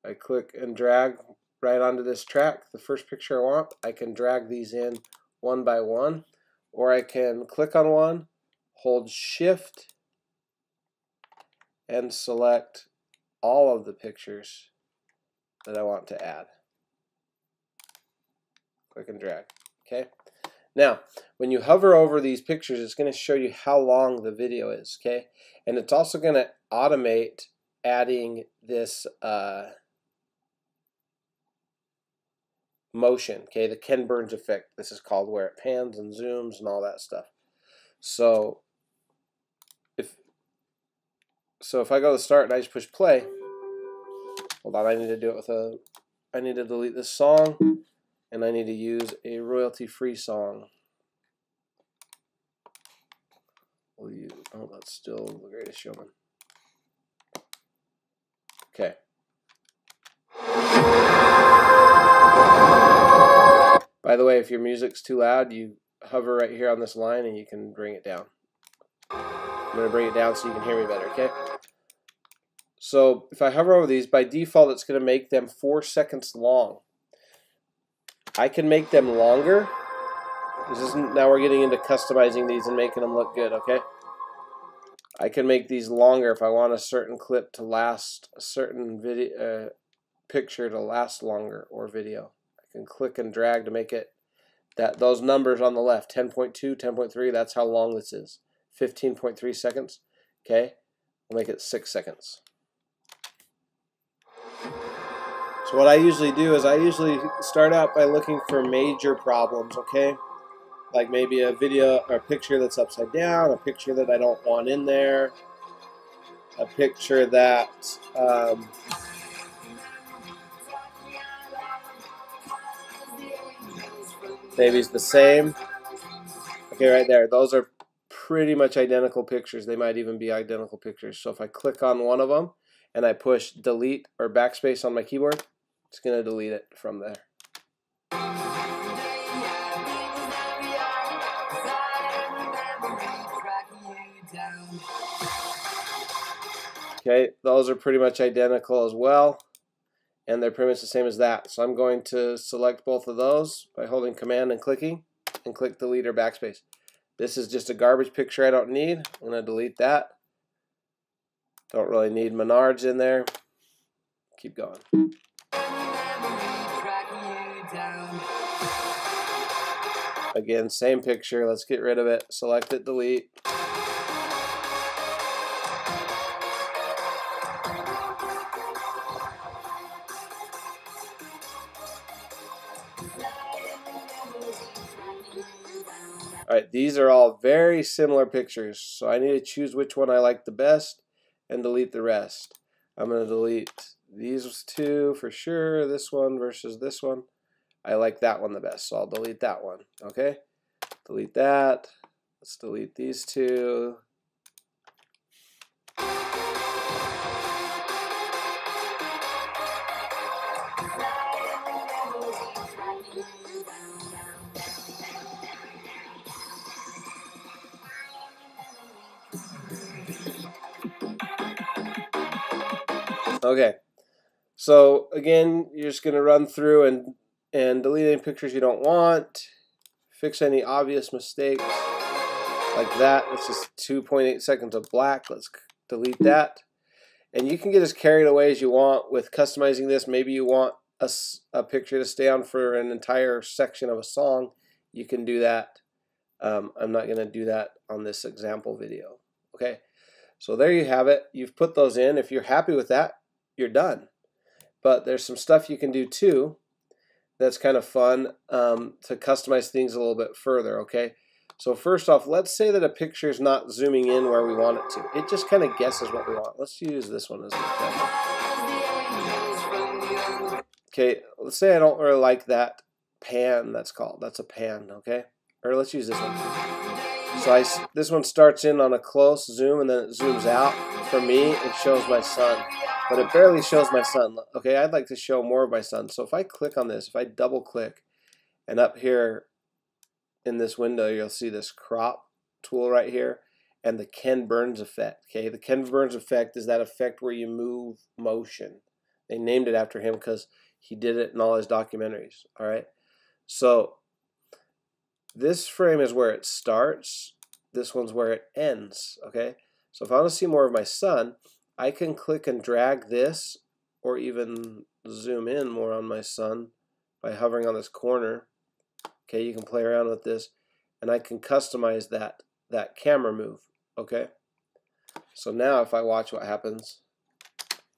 S1: I click and drag right onto this track, the first picture I want. I can drag these in one by one, or I can click on one, hold shift, and select all of the pictures that I want to add. Click and drag. Okay. Now, when you hover over these pictures, it's going to show you how long the video is. Okay. And it's also going to automate adding this uh, motion. Okay. The Ken Burns effect. This is called where it pans and zooms and all that stuff. So if so if I go to start and I just push play, hold on, I need to do it with a I need to delete this song and I need to use a royalty-free song. We'll use, oh, that's still the greatest showman. Okay. By the way, if your music's too loud, you hover right here on this line and you can bring it down. I'm going to bring it down so you can hear me better, okay? So if I hover over these, by default it's going to make them four seconds long. I can make them longer. This isn't, now we're getting into customizing these and making them look good, okay? I can make these longer if I want a certain clip to last, a certain video, uh, picture to last longer or video. Can click and drag to make it that those numbers on the left 10.2 10.3 that's how long this is. 15.3 seconds okay? We'll make it six seconds. So what I usually do is I usually start out by looking for major problems okay? Like maybe a video or a picture that's upside down a picture that I don't want in there a picture that um, It's the same. Okay, right there. Those are pretty much identical pictures. They might even be identical pictures. So if I click on one of them and I push delete or backspace on my keyboard, it's going to delete it from there. Okay, those are pretty much identical as well and they're pretty much the same as that. So I'm going to select both of those by holding command and clicking and click delete or backspace. This is just a garbage picture I don't need. I'm going to delete that. Don't really need Menards in there. Keep going. Again, same picture. Let's get rid of it. Select it, delete. These are all very similar pictures, so I need to choose which one I like the best and delete the rest. I'm going to delete these two for sure, this one versus this one. I like that one the best, so I'll delete that one, okay? Delete that. Let's delete these two. Okay, so again, you're just going to run through and, and delete any pictures you don't want, fix any obvious mistakes like that. It's just 2.8 seconds of black. Let's delete that. And you can get as carried away as you want with customizing this. Maybe you want a, a picture to stay on for an entire section of a song. You can do that. Um, I'm not going to do that on this example video. Okay, so there you have it. You've put those in. If you're happy with that, you're done. But there's some stuff you can do too that's kind of fun um, to customize things a little bit further, okay? So first off, let's say that a picture is not zooming in where we want it to. It just kind of guesses what we want. Let's use this one as an example. Okay, let's say I don't really like that pan that's called. That's a pan, okay? Or let's use this one. So I, this one starts in on a close zoom and then it zooms out. For me, it shows my son but it barely shows my son. Okay, I'd like to show more of my son. So if I click on this, if I double click, and up here in this window, you'll see this crop tool right here and the Ken Burns effect. Okay, the Ken Burns effect is that effect where you move motion. They named it after him because he did it in all his documentaries. All right, so this frame is where it starts. This one's where it ends. Okay, so if I want to see more of my son, I can click and drag this or even zoom in more on my son by hovering on this corner. Okay, you can play around with this and I can customize that that camera move. Okay, so now if I watch what happens,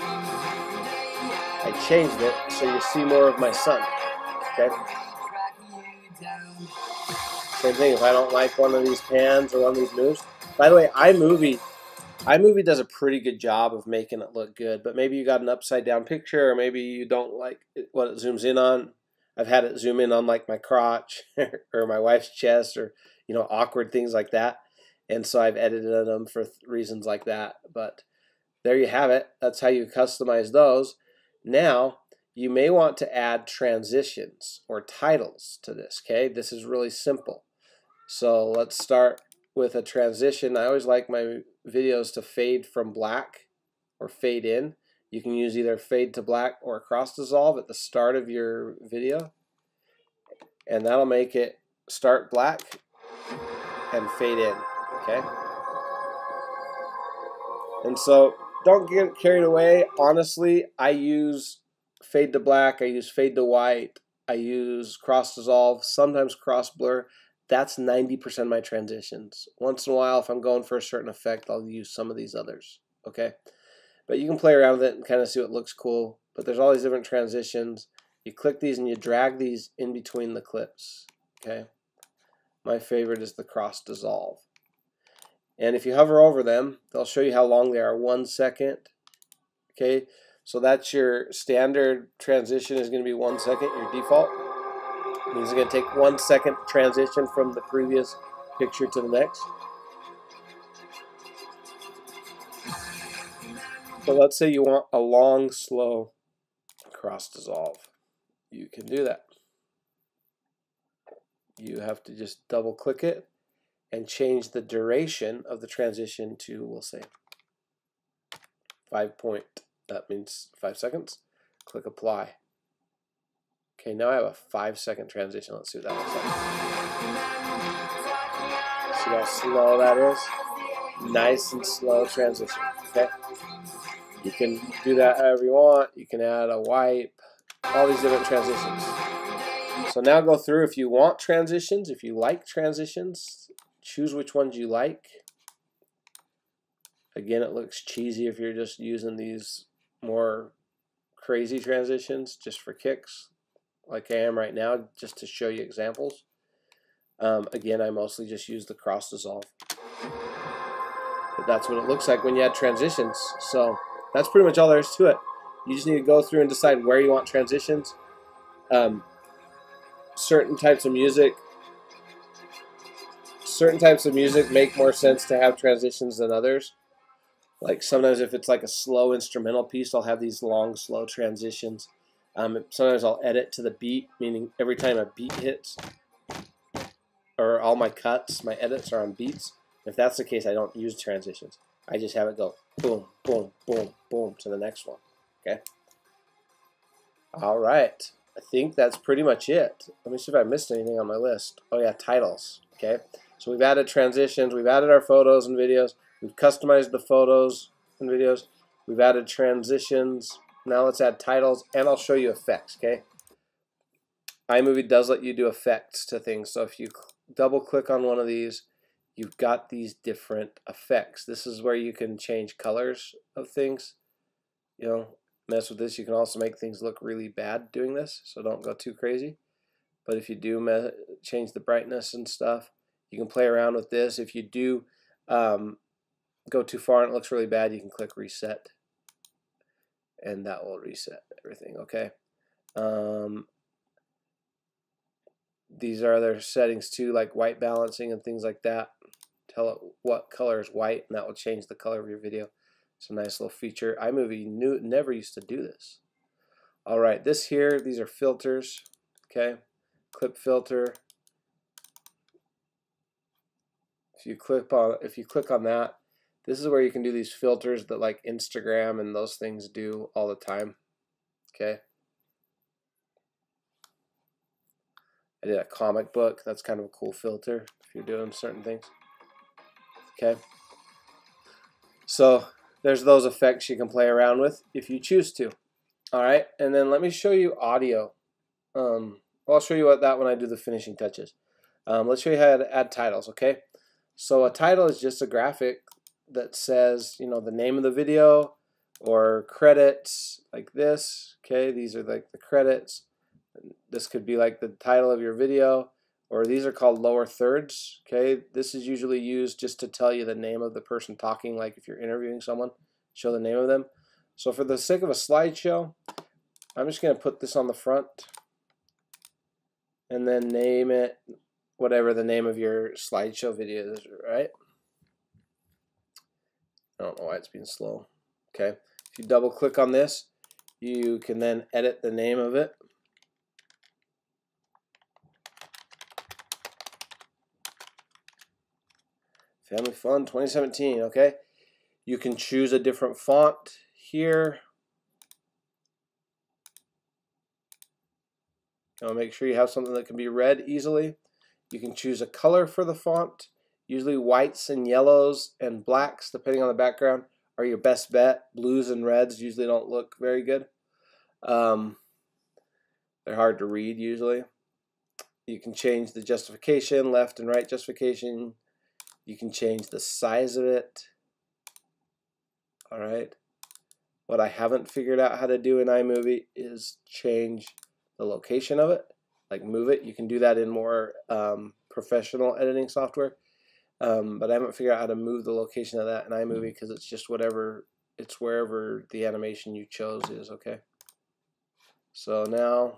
S1: I changed it so you see more of my son, Okay. Same thing if I don't like one of these pans or one of these moves. By the way, iMovie iMovie does a pretty good job of making it look good, but maybe you got an upside down picture or maybe you don't like what it zooms in on. I've had it zoom in on like my crotch <laughs> or my wife's chest or you know awkward things like that. And so I've edited them for reasons like that. But there you have it. That's how you customize those. Now, you may want to add transitions or titles to this, okay? This is really simple. So let's start with a transition. I always like my videos to fade from black or fade in. You can use either fade to black or cross dissolve at the start of your video. And that'll make it start black and fade in, okay? And so don't get carried away. Honestly, I use fade to black, I use fade to white, I use cross dissolve, sometimes cross blur. That's 90% of my transitions. Once in a while, if I'm going for a certain effect, I'll use some of these others. Okay? But you can play around with it and kind of see what looks cool. But there's all these different transitions. You click these and you drag these in between the clips. Okay? My favorite is the cross dissolve. And if you hover over them, they'll show you how long they are. One second. Okay, so that's your standard transition is going to be one second, your default. Means it's going to take one second transition from the previous picture to the next. So let's say you want a long, slow cross dissolve. You can do that. You have to just double click it and change the duration of the transition to, we'll say, 5 point, that means 5 seconds. Click apply. Okay, now I have a 5 second transition. Let's see what that looks like. See how slow that is? Nice and slow transition, okay? You can do that however you want. You can add a wipe, all these different transitions. So now go through if you want transitions, if you like transitions, choose which ones you like. Again, it looks cheesy if you're just using these more crazy transitions just for kicks, like I am right now, just to show you examples. Um, again, I mostly just use the cross dissolve. But that's what it looks like when you add transitions. So that's pretty much all there is to it. You just need to go through and decide where you want transitions. Um, certain types of music certain types of music make more sense to have transitions than others. Like sometimes if it's like a slow instrumental piece, I'll have these long, slow transitions. Um, sometimes I'll edit to the beat, meaning every time a beat hits, or all my cuts, my edits are on beats. If that's the case, I don't use transitions. I just have it go boom, boom, boom, boom to the next one. Okay. All right. I think that's pretty much it. Let me see if I missed anything on my list. Oh yeah, titles. Okay. So we've added transitions, we've added our photos and videos, we've customized the photos and videos, we've added transitions. Now let's add titles, and I'll show you effects, okay? iMovie does let you do effects to things, so if you double click on one of these, you've got these different effects. This is where you can change colors of things. You know, mess with this. You can also make things look really bad doing this, so don't go too crazy. But if you do change the brightness and stuff, you can play around with this. If you do um, go too far and it looks really bad, you can click reset. And that will reset everything, okay? Um, these are other settings too, like white balancing and things like that. Tell it what color is white, and that will change the color of your video. It's a nice little feature. iMovie knew, never used to do this. All right, this here, these are filters, okay? Clip filter, If you click on if you click on that, this is where you can do these filters that like Instagram and those things do all the time. Okay. I did a comic book. That's kind of a cool filter if you're doing certain things. Okay. So there's those effects you can play around with if you choose to. All right, and then let me show you audio. Um, I'll show you what that when I do the finishing touches. Um, let's show you how to add titles, okay? So a title is just a graphic that says, you know, the name of the video or credits like this, okay? These are like the credits. This could be like the title of your video or these are called lower thirds, okay? This is usually used just to tell you the name of the person talking, like if you're interviewing someone, show the name of them. So for the sake of a slideshow, I'm just going to put this on the front and then name it whatever the name of your slideshow video is, right? I don't know why it's being slow. Okay, if you double click on this, you can then edit the name of it. Family Fun 2017, okay? You can choose a different font here. Now make sure you have something that can be read easily. You can choose a color for the font. Usually whites and yellows and blacks, depending on the background, are your best bet. Blues and reds usually don't look very good. Um, they're hard to read usually. You can change the justification, left and right justification. You can change the size of it. All right. What I haven't figured out how to do in iMovie is change the location of it, like move it. You can do that in more um, professional editing software. Um, but I haven't figured out how to move the location of that in iMovie because it's just whatever, it's wherever the animation you chose is, okay? So now,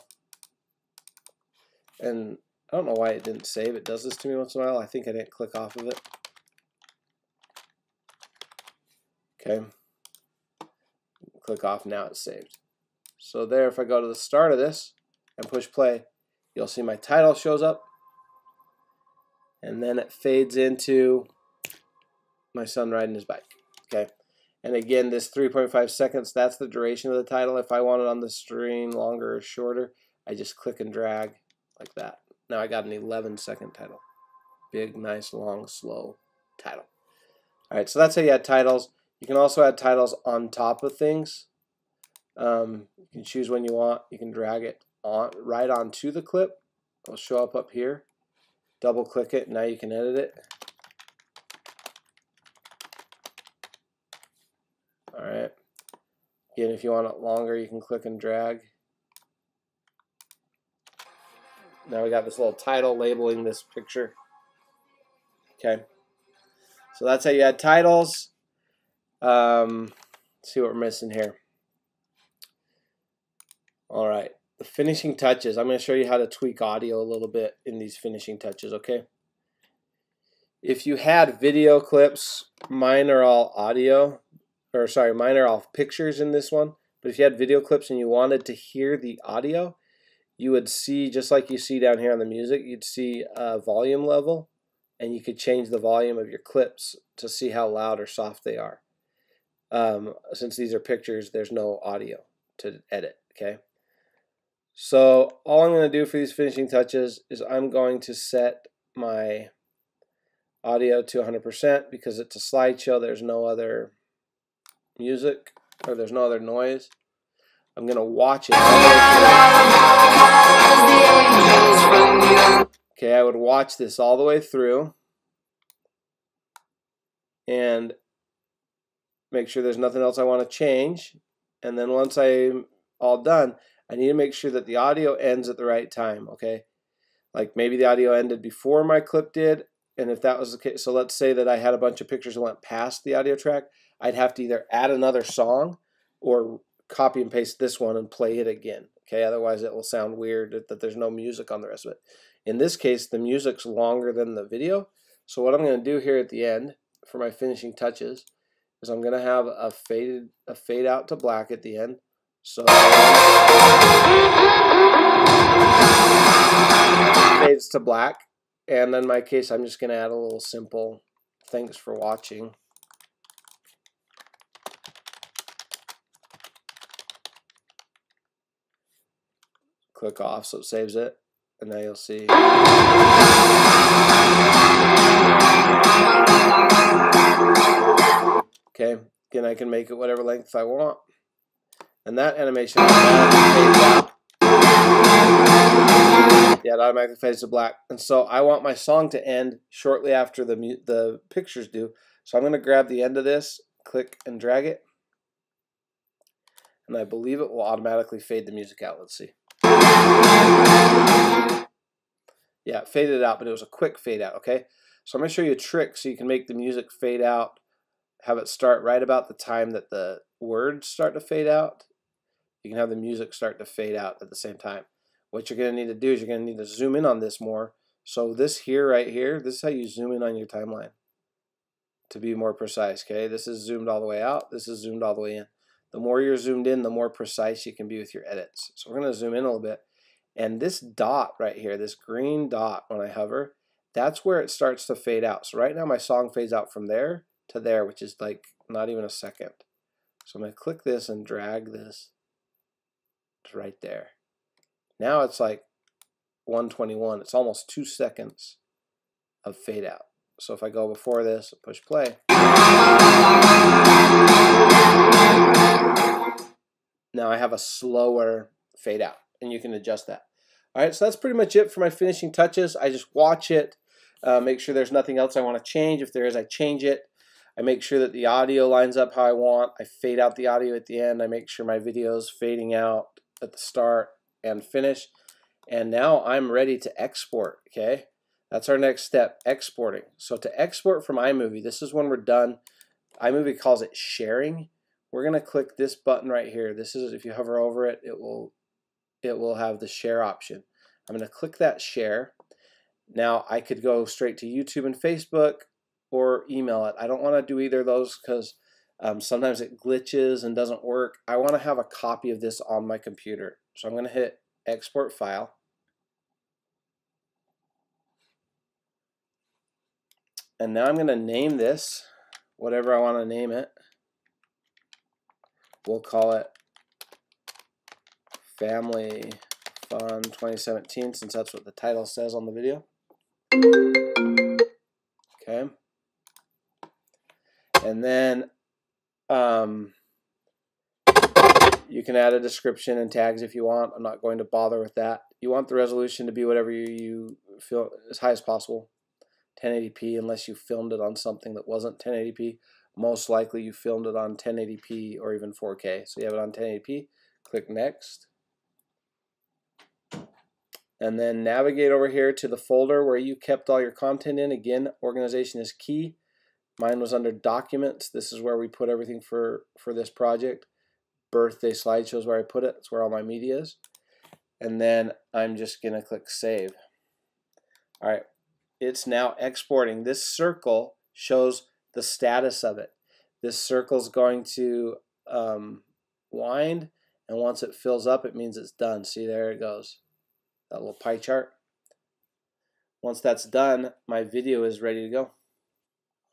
S1: and I don't know why it didn't save. It does this to me once in a while. I think I didn't click off of it. Okay. Click off, now it's saved. So there, if I go to the start of this and push play, you'll see my title shows up and then it fades into my son riding his bike. Okay. And again, this 3.5 seconds, that's the duration of the title. If I want it on the screen longer or shorter, I just click and drag like that. Now I got an 11 second title. Big, nice, long, slow title. All right, so that's how you add titles. You can also add titles on top of things. Um, you can choose when you want. You can drag it on right onto the clip. It'll show up up here double click it, now you can edit it. Alright. Again, if you want it longer, you can click and drag. Now we got this little title labeling this picture. Okay. So that's how you add titles. Um, see what we're missing here. All right the finishing touches. I'm going to show you how to tweak audio a little bit in these finishing touches, okay? If you had video clips, mine are all audio, or sorry, mine are all pictures in this one. But if you had video clips and you wanted to hear the audio, you would see, just like you see down here on the music, you'd see a volume level, and you could change the volume of your clips to see how loud or soft they are. Um, since these are pictures, there's no audio to edit, okay? So all I'm going to do for these finishing touches is I'm going to set my audio to 100% because it's a slideshow. There's no other music or there's no other noise. I'm going to watch it. Okay, I would watch this all the way through and make sure there's nothing else I want to change. And then once I'm all done, I need to make sure that the audio ends at the right time, okay? Like maybe the audio ended before my clip did, and if that was the case, so let's say that I had a bunch of pictures that went past the audio track, I'd have to either add another song or copy and paste this one and play it again, okay? Otherwise it will sound weird that there's no music on the rest of it. In this case, the music's longer than the video, so what I'm going to do here at the end for my finishing touches is I'm going to have a faded a fade out to black at the end so fades to black. And then my case, I'm just going to add a little simple thanks for watching. Click off so it saves it. And now you'll see. Okay, Again, I can make it whatever length I want. And that animation. Yeah, it automatically fades to black. And so I want my song to end shortly after the the pictures do. So I'm going to grab the end of this, click and drag it. And I believe it will automatically fade the music out. Let's see. Yeah, it faded out, but it was a quick fade out, okay? So I'm going to show you a trick so you can make the music fade out, have it start right about the time that the words start to fade out. You can have the music start to fade out at the same time. What you're going to need to do is you're going to need to zoom in on this more. So this here, right here, this is how you zoom in on your timeline to be more precise, okay? This is zoomed all the way out. This is zoomed all the way in. The more you're zoomed in, the more precise you can be with your edits. So we're going to zoom in a little bit. And this dot right here, this green dot when I hover, that's where it starts to fade out. So right now my song fades out from there to there, which is like not even a second. So I'm going to click this and drag this right there. Now it's like 121. It's almost two seconds of fade out. So if I go before this, push play. Now I have a slower fade out and you can adjust that. All right, so that's pretty much it for my finishing touches. I just watch it, uh, make sure there's nothing else I want to change. If there is, I change it. I make sure that the audio lines up how I want. I fade out the audio at the end. I make sure my video is fading out at the start and finish. And now I'm ready to export, okay? That's our next step, exporting. So to export from iMovie, this is when we're done. iMovie calls it sharing. We're to click this button right here. This is, if you hover over it, it will it will have the share option. I'm to click that share. Now I could go straight to YouTube and Facebook or email it. I don't want to do either of those because um, sometimes it glitches and doesn't work. I want to have a copy of this on my computer. So I'm going to hit export file. And now I'm going to name this whatever I want to name it. We'll call it Family Fun 2017 since that's what the title says on the video. Okay. And then um, you can add a description and tags if you want. I'm not going to bother with that. You want the resolution to be whatever you, you feel as high as possible. 1080p unless you filmed it on something that wasn't 1080p. Most likely you filmed it on 1080p or even 4K. So you have it on 1080p. Click next and then navigate over here to the folder where you kept all your content in. Again, organization is key. Mine was under documents. This is where we put everything for, for this project. Birthday slideshows where I put it. That's where all my media is. And then I'm just going to click save. All right, it's now exporting. This circle shows the status of it. This circle is going to um, wind, and once it fills up, it means it's done. See, there it goes that little pie chart. Once that's done, my video is ready to go.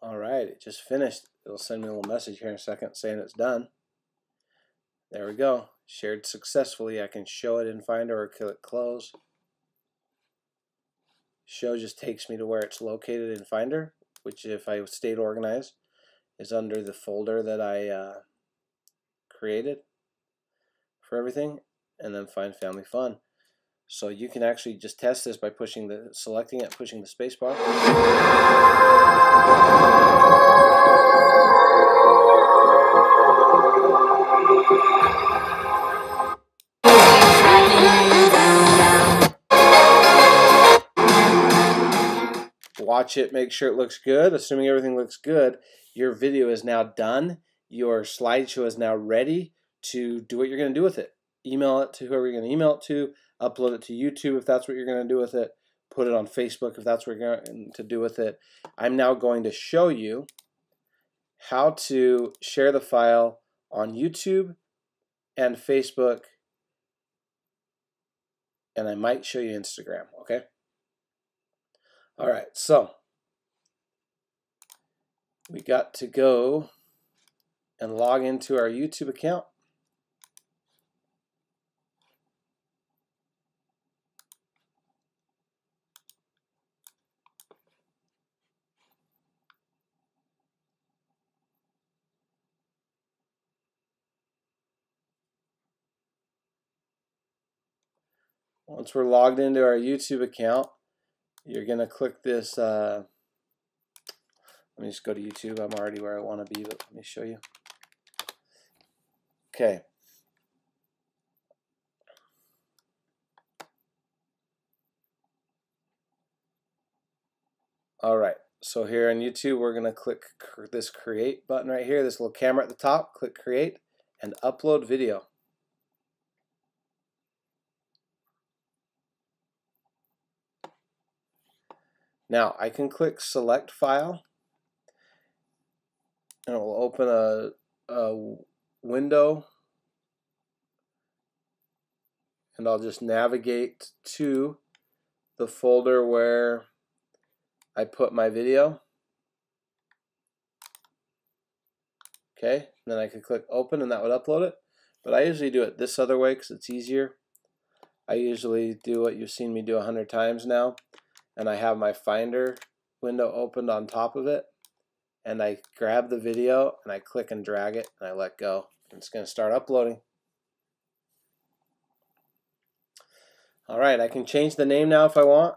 S1: All right, it just finished. It'll send me a little message here in a second saying it's done. There we go. Shared successfully. I can show it in Finder or click close. Show just takes me to where it's located in Finder, which if I stayed organized, is under the folder that I uh, created for everything, and then find Family Fun. So you can actually just test this by pushing the, selecting it, pushing the space bar. Watch it, make sure it looks good. Assuming everything looks good, your video is now done. Your slideshow is now ready to do what you're going to do with it. Email it to whoever you're going to email it to upload it to YouTube if that's what you're going to do with it, put it on Facebook if that's what you're going to do with it. I'm now going to show you how to share the file on YouTube and Facebook, and I might show you Instagram, okay? All right, so we got to go and log into our YouTube account. Once we're logged into our YouTube account, you're going to click this. Uh, let me just go to YouTube. I'm already where I want to be, but let me show you. Okay. All right, so here on YouTube, we're going to click this create button right here, this little camera at the top, click create and upload video. Now I can click select file and it will open a, a window and I'll just navigate to the folder where I put my video. Okay, then I could click open and that would upload it. But I usually do it this other way because it's easier. I usually do what you've seen me do a hundred times now. And I have my Finder window opened on top of it. And I grab the video and I click and drag it and I let go. And it's going to start uploading. Alright, I can change the name now if I want.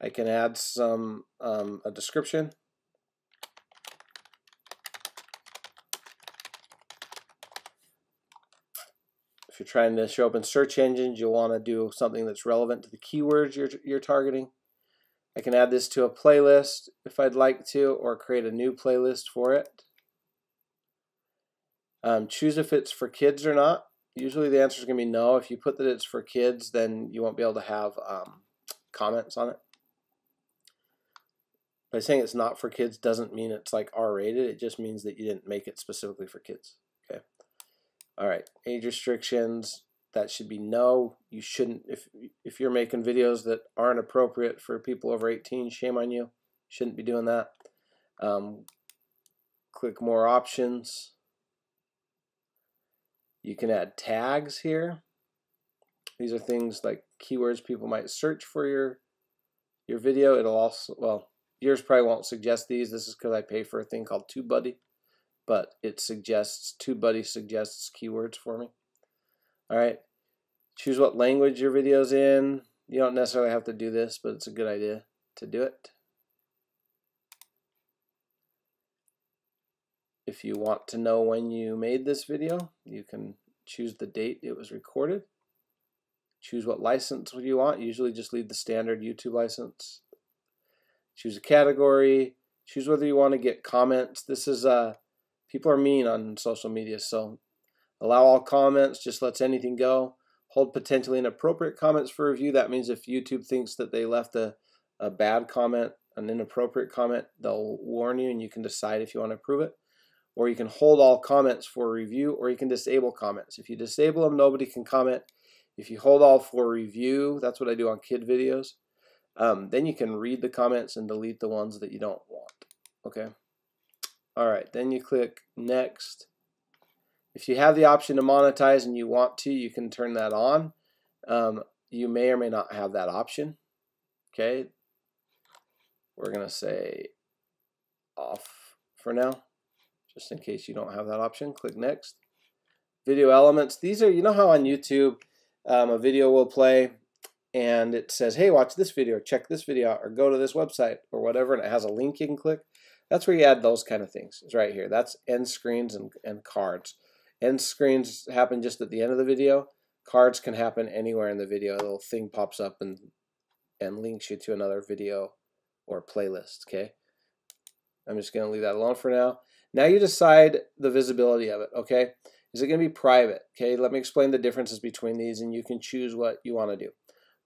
S1: I can add some um, a description. If you're trying to show up in search engines, you'll want to do something that's relevant to the keywords you're, you're targeting. I can add this to a playlist if I'd like to, or create a new playlist for it. Um, choose if it's for kids or not. Usually the answer is going to be no. If you put that it's for kids, then you won't be able to have um, comments on it by saying it's not for kids doesn't mean it's like R-rated. It just means that you didn't make it specifically for kids. Okay. All right. Age restrictions. That should be no. You shouldn't. If if you're making videos that aren't appropriate for people over 18, shame on you. Shouldn't be doing that. Um, click more options. You can add tags here. These are things like keywords people might search for your your video. It'll also well Yours probably won't suggest these. This is because I pay for a thing called TubeBuddy, but it suggests, TubeBuddy suggests keywords for me. All right, choose what language your video's in. You don't necessarily have to do this, but it's a good idea to do it. If you want to know when you made this video, you can choose the date it was recorded. Choose what license you want. Usually just leave the standard YouTube license choose a category, choose whether you want to get comments. This is uh people are mean on social media, so allow all comments, just lets anything go. Hold potentially inappropriate comments for review. That means if YouTube thinks that they left a, a bad comment, an inappropriate comment, they'll warn you and you can decide if you want to approve it. Or you can hold all comments for review, or you can disable comments. If you disable them, nobody can comment. If you hold all for review, that's what I do on kid videos. Um, then you can read the comments and delete the ones that you don't want. Okay. All right. Then you click next. If you have the option to monetize and you want to, you can turn that on. Um, you may or may not have that option. Okay. We're going to say off for now, just in case you don't have that option. Click next. Video elements. These are, you know how on YouTube um, a video will play and it says, hey, watch this video, check this video out, or go to this website, or whatever, and it has a link you can click. That's where you add those kind of things. It's right here. That's end screens and, and cards. End screens happen just at the end of the video. Cards can happen anywhere in the video. A little thing pops up and and links you to another video or playlist, okay? I'm just going to leave that alone for now. Now you decide the visibility of it, okay? Is it going to be private? Okay, let me explain the differences between these and you can choose what you want to do.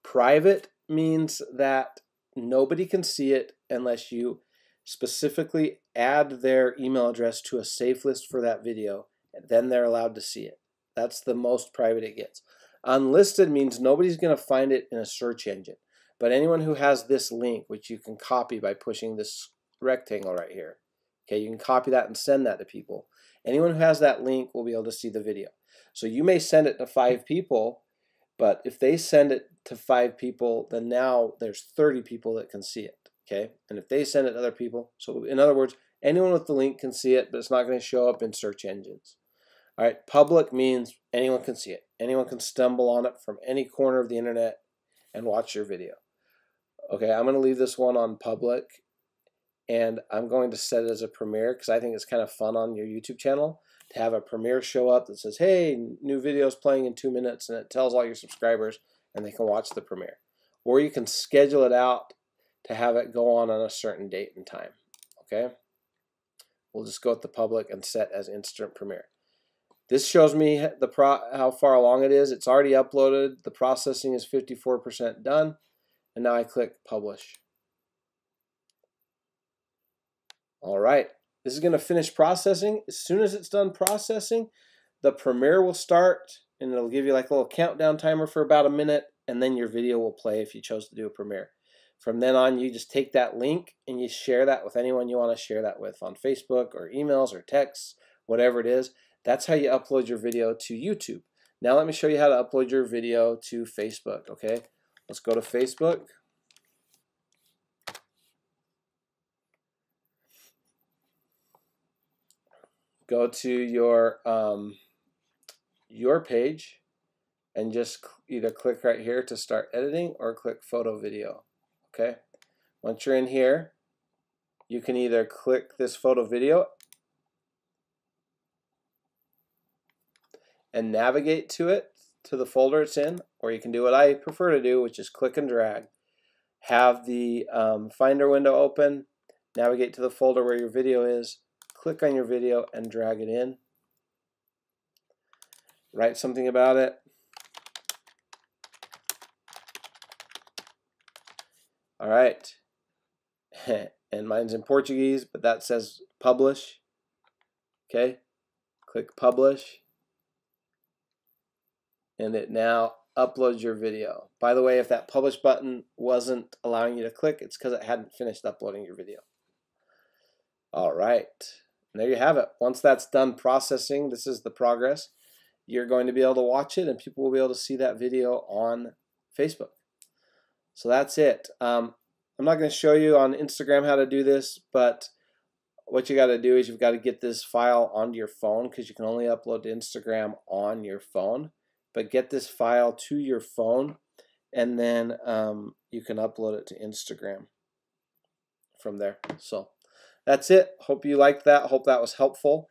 S1: Private means that nobody can see it unless you specifically add their email address to a safe list for that video, and then they're allowed to see it. That's the most private it gets. Unlisted means nobody's going to find it in a search engine. But anyone who has this link, which you can copy by pushing this rectangle right here, okay, you can copy that and send that to people. Anyone who has that link will be able to see the video. So you may send it to five people, but if they send it to five people, then now there's 30 people that can see it. Okay. And if they send it to other people, so in other words, anyone with the link can see it, but it's not going to show up in search engines. All right. Public means anyone can see it. Anyone can stumble on it from any corner of the internet and watch your video. Okay, I'm going to leave this one on public and I'm going to set it as a premiere because I think it's kind of fun on your YouTube channel to have a premiere show up that says, hey, new videos playing in two minutes and it tells all your subscribers and they can watch the premiere. Or you can schedule it out to have it go on on a certain date and time. Okay, we'll just go with the public and set as instant premiere. This shows me the pro how far along it is. It's already uploaded. The processing is 54% done. And now I click publish. All right, this is going to finish processing. As soon as it's done processing, the Premiere will start and it'll give you like a little countdown timer for about a minute and then your video will play if you chose to do a Premiere. From then on, you just take that link and you share that with anyone you want to share that with on Facebook or emails or texts, whatever it is. That's how you upload your video to YouTube. Now let me show you how to upload your video to Facebook, okay? Let's go to Facebook. Go to your um, your page and just either click right here to start editing or click photo video. Okay. Once you're in here, you can either click this photo video and navigate to it to the folder it's in, or you can do what I prefer to do, which is click and drag. Have the um, Finder window open, navigate to the folder where your video is, click on your video and drag it in. Write something about it. All right. <laughs> and mine's in Portuguese, but that says publish. Okay. Click publish and it now uploads your video. By the way, if that publish button wasn't allowing you to click, it's because it hadn't finished uploading your video. All right, and there you have it. Once that's done processing, this is the progress. You're going to be able to watch it and people will be able to see that video on Facebook. So that's it. Um, I'm not going to show you on Instagram how to do this, but what you got to do is you've got to get this file onto your phone because you can only upload to Instagram on your phone but get this file to your phone and then um, you can upload it to Instagram from there. So that's it. Hope you liked that. Hope that was helpful.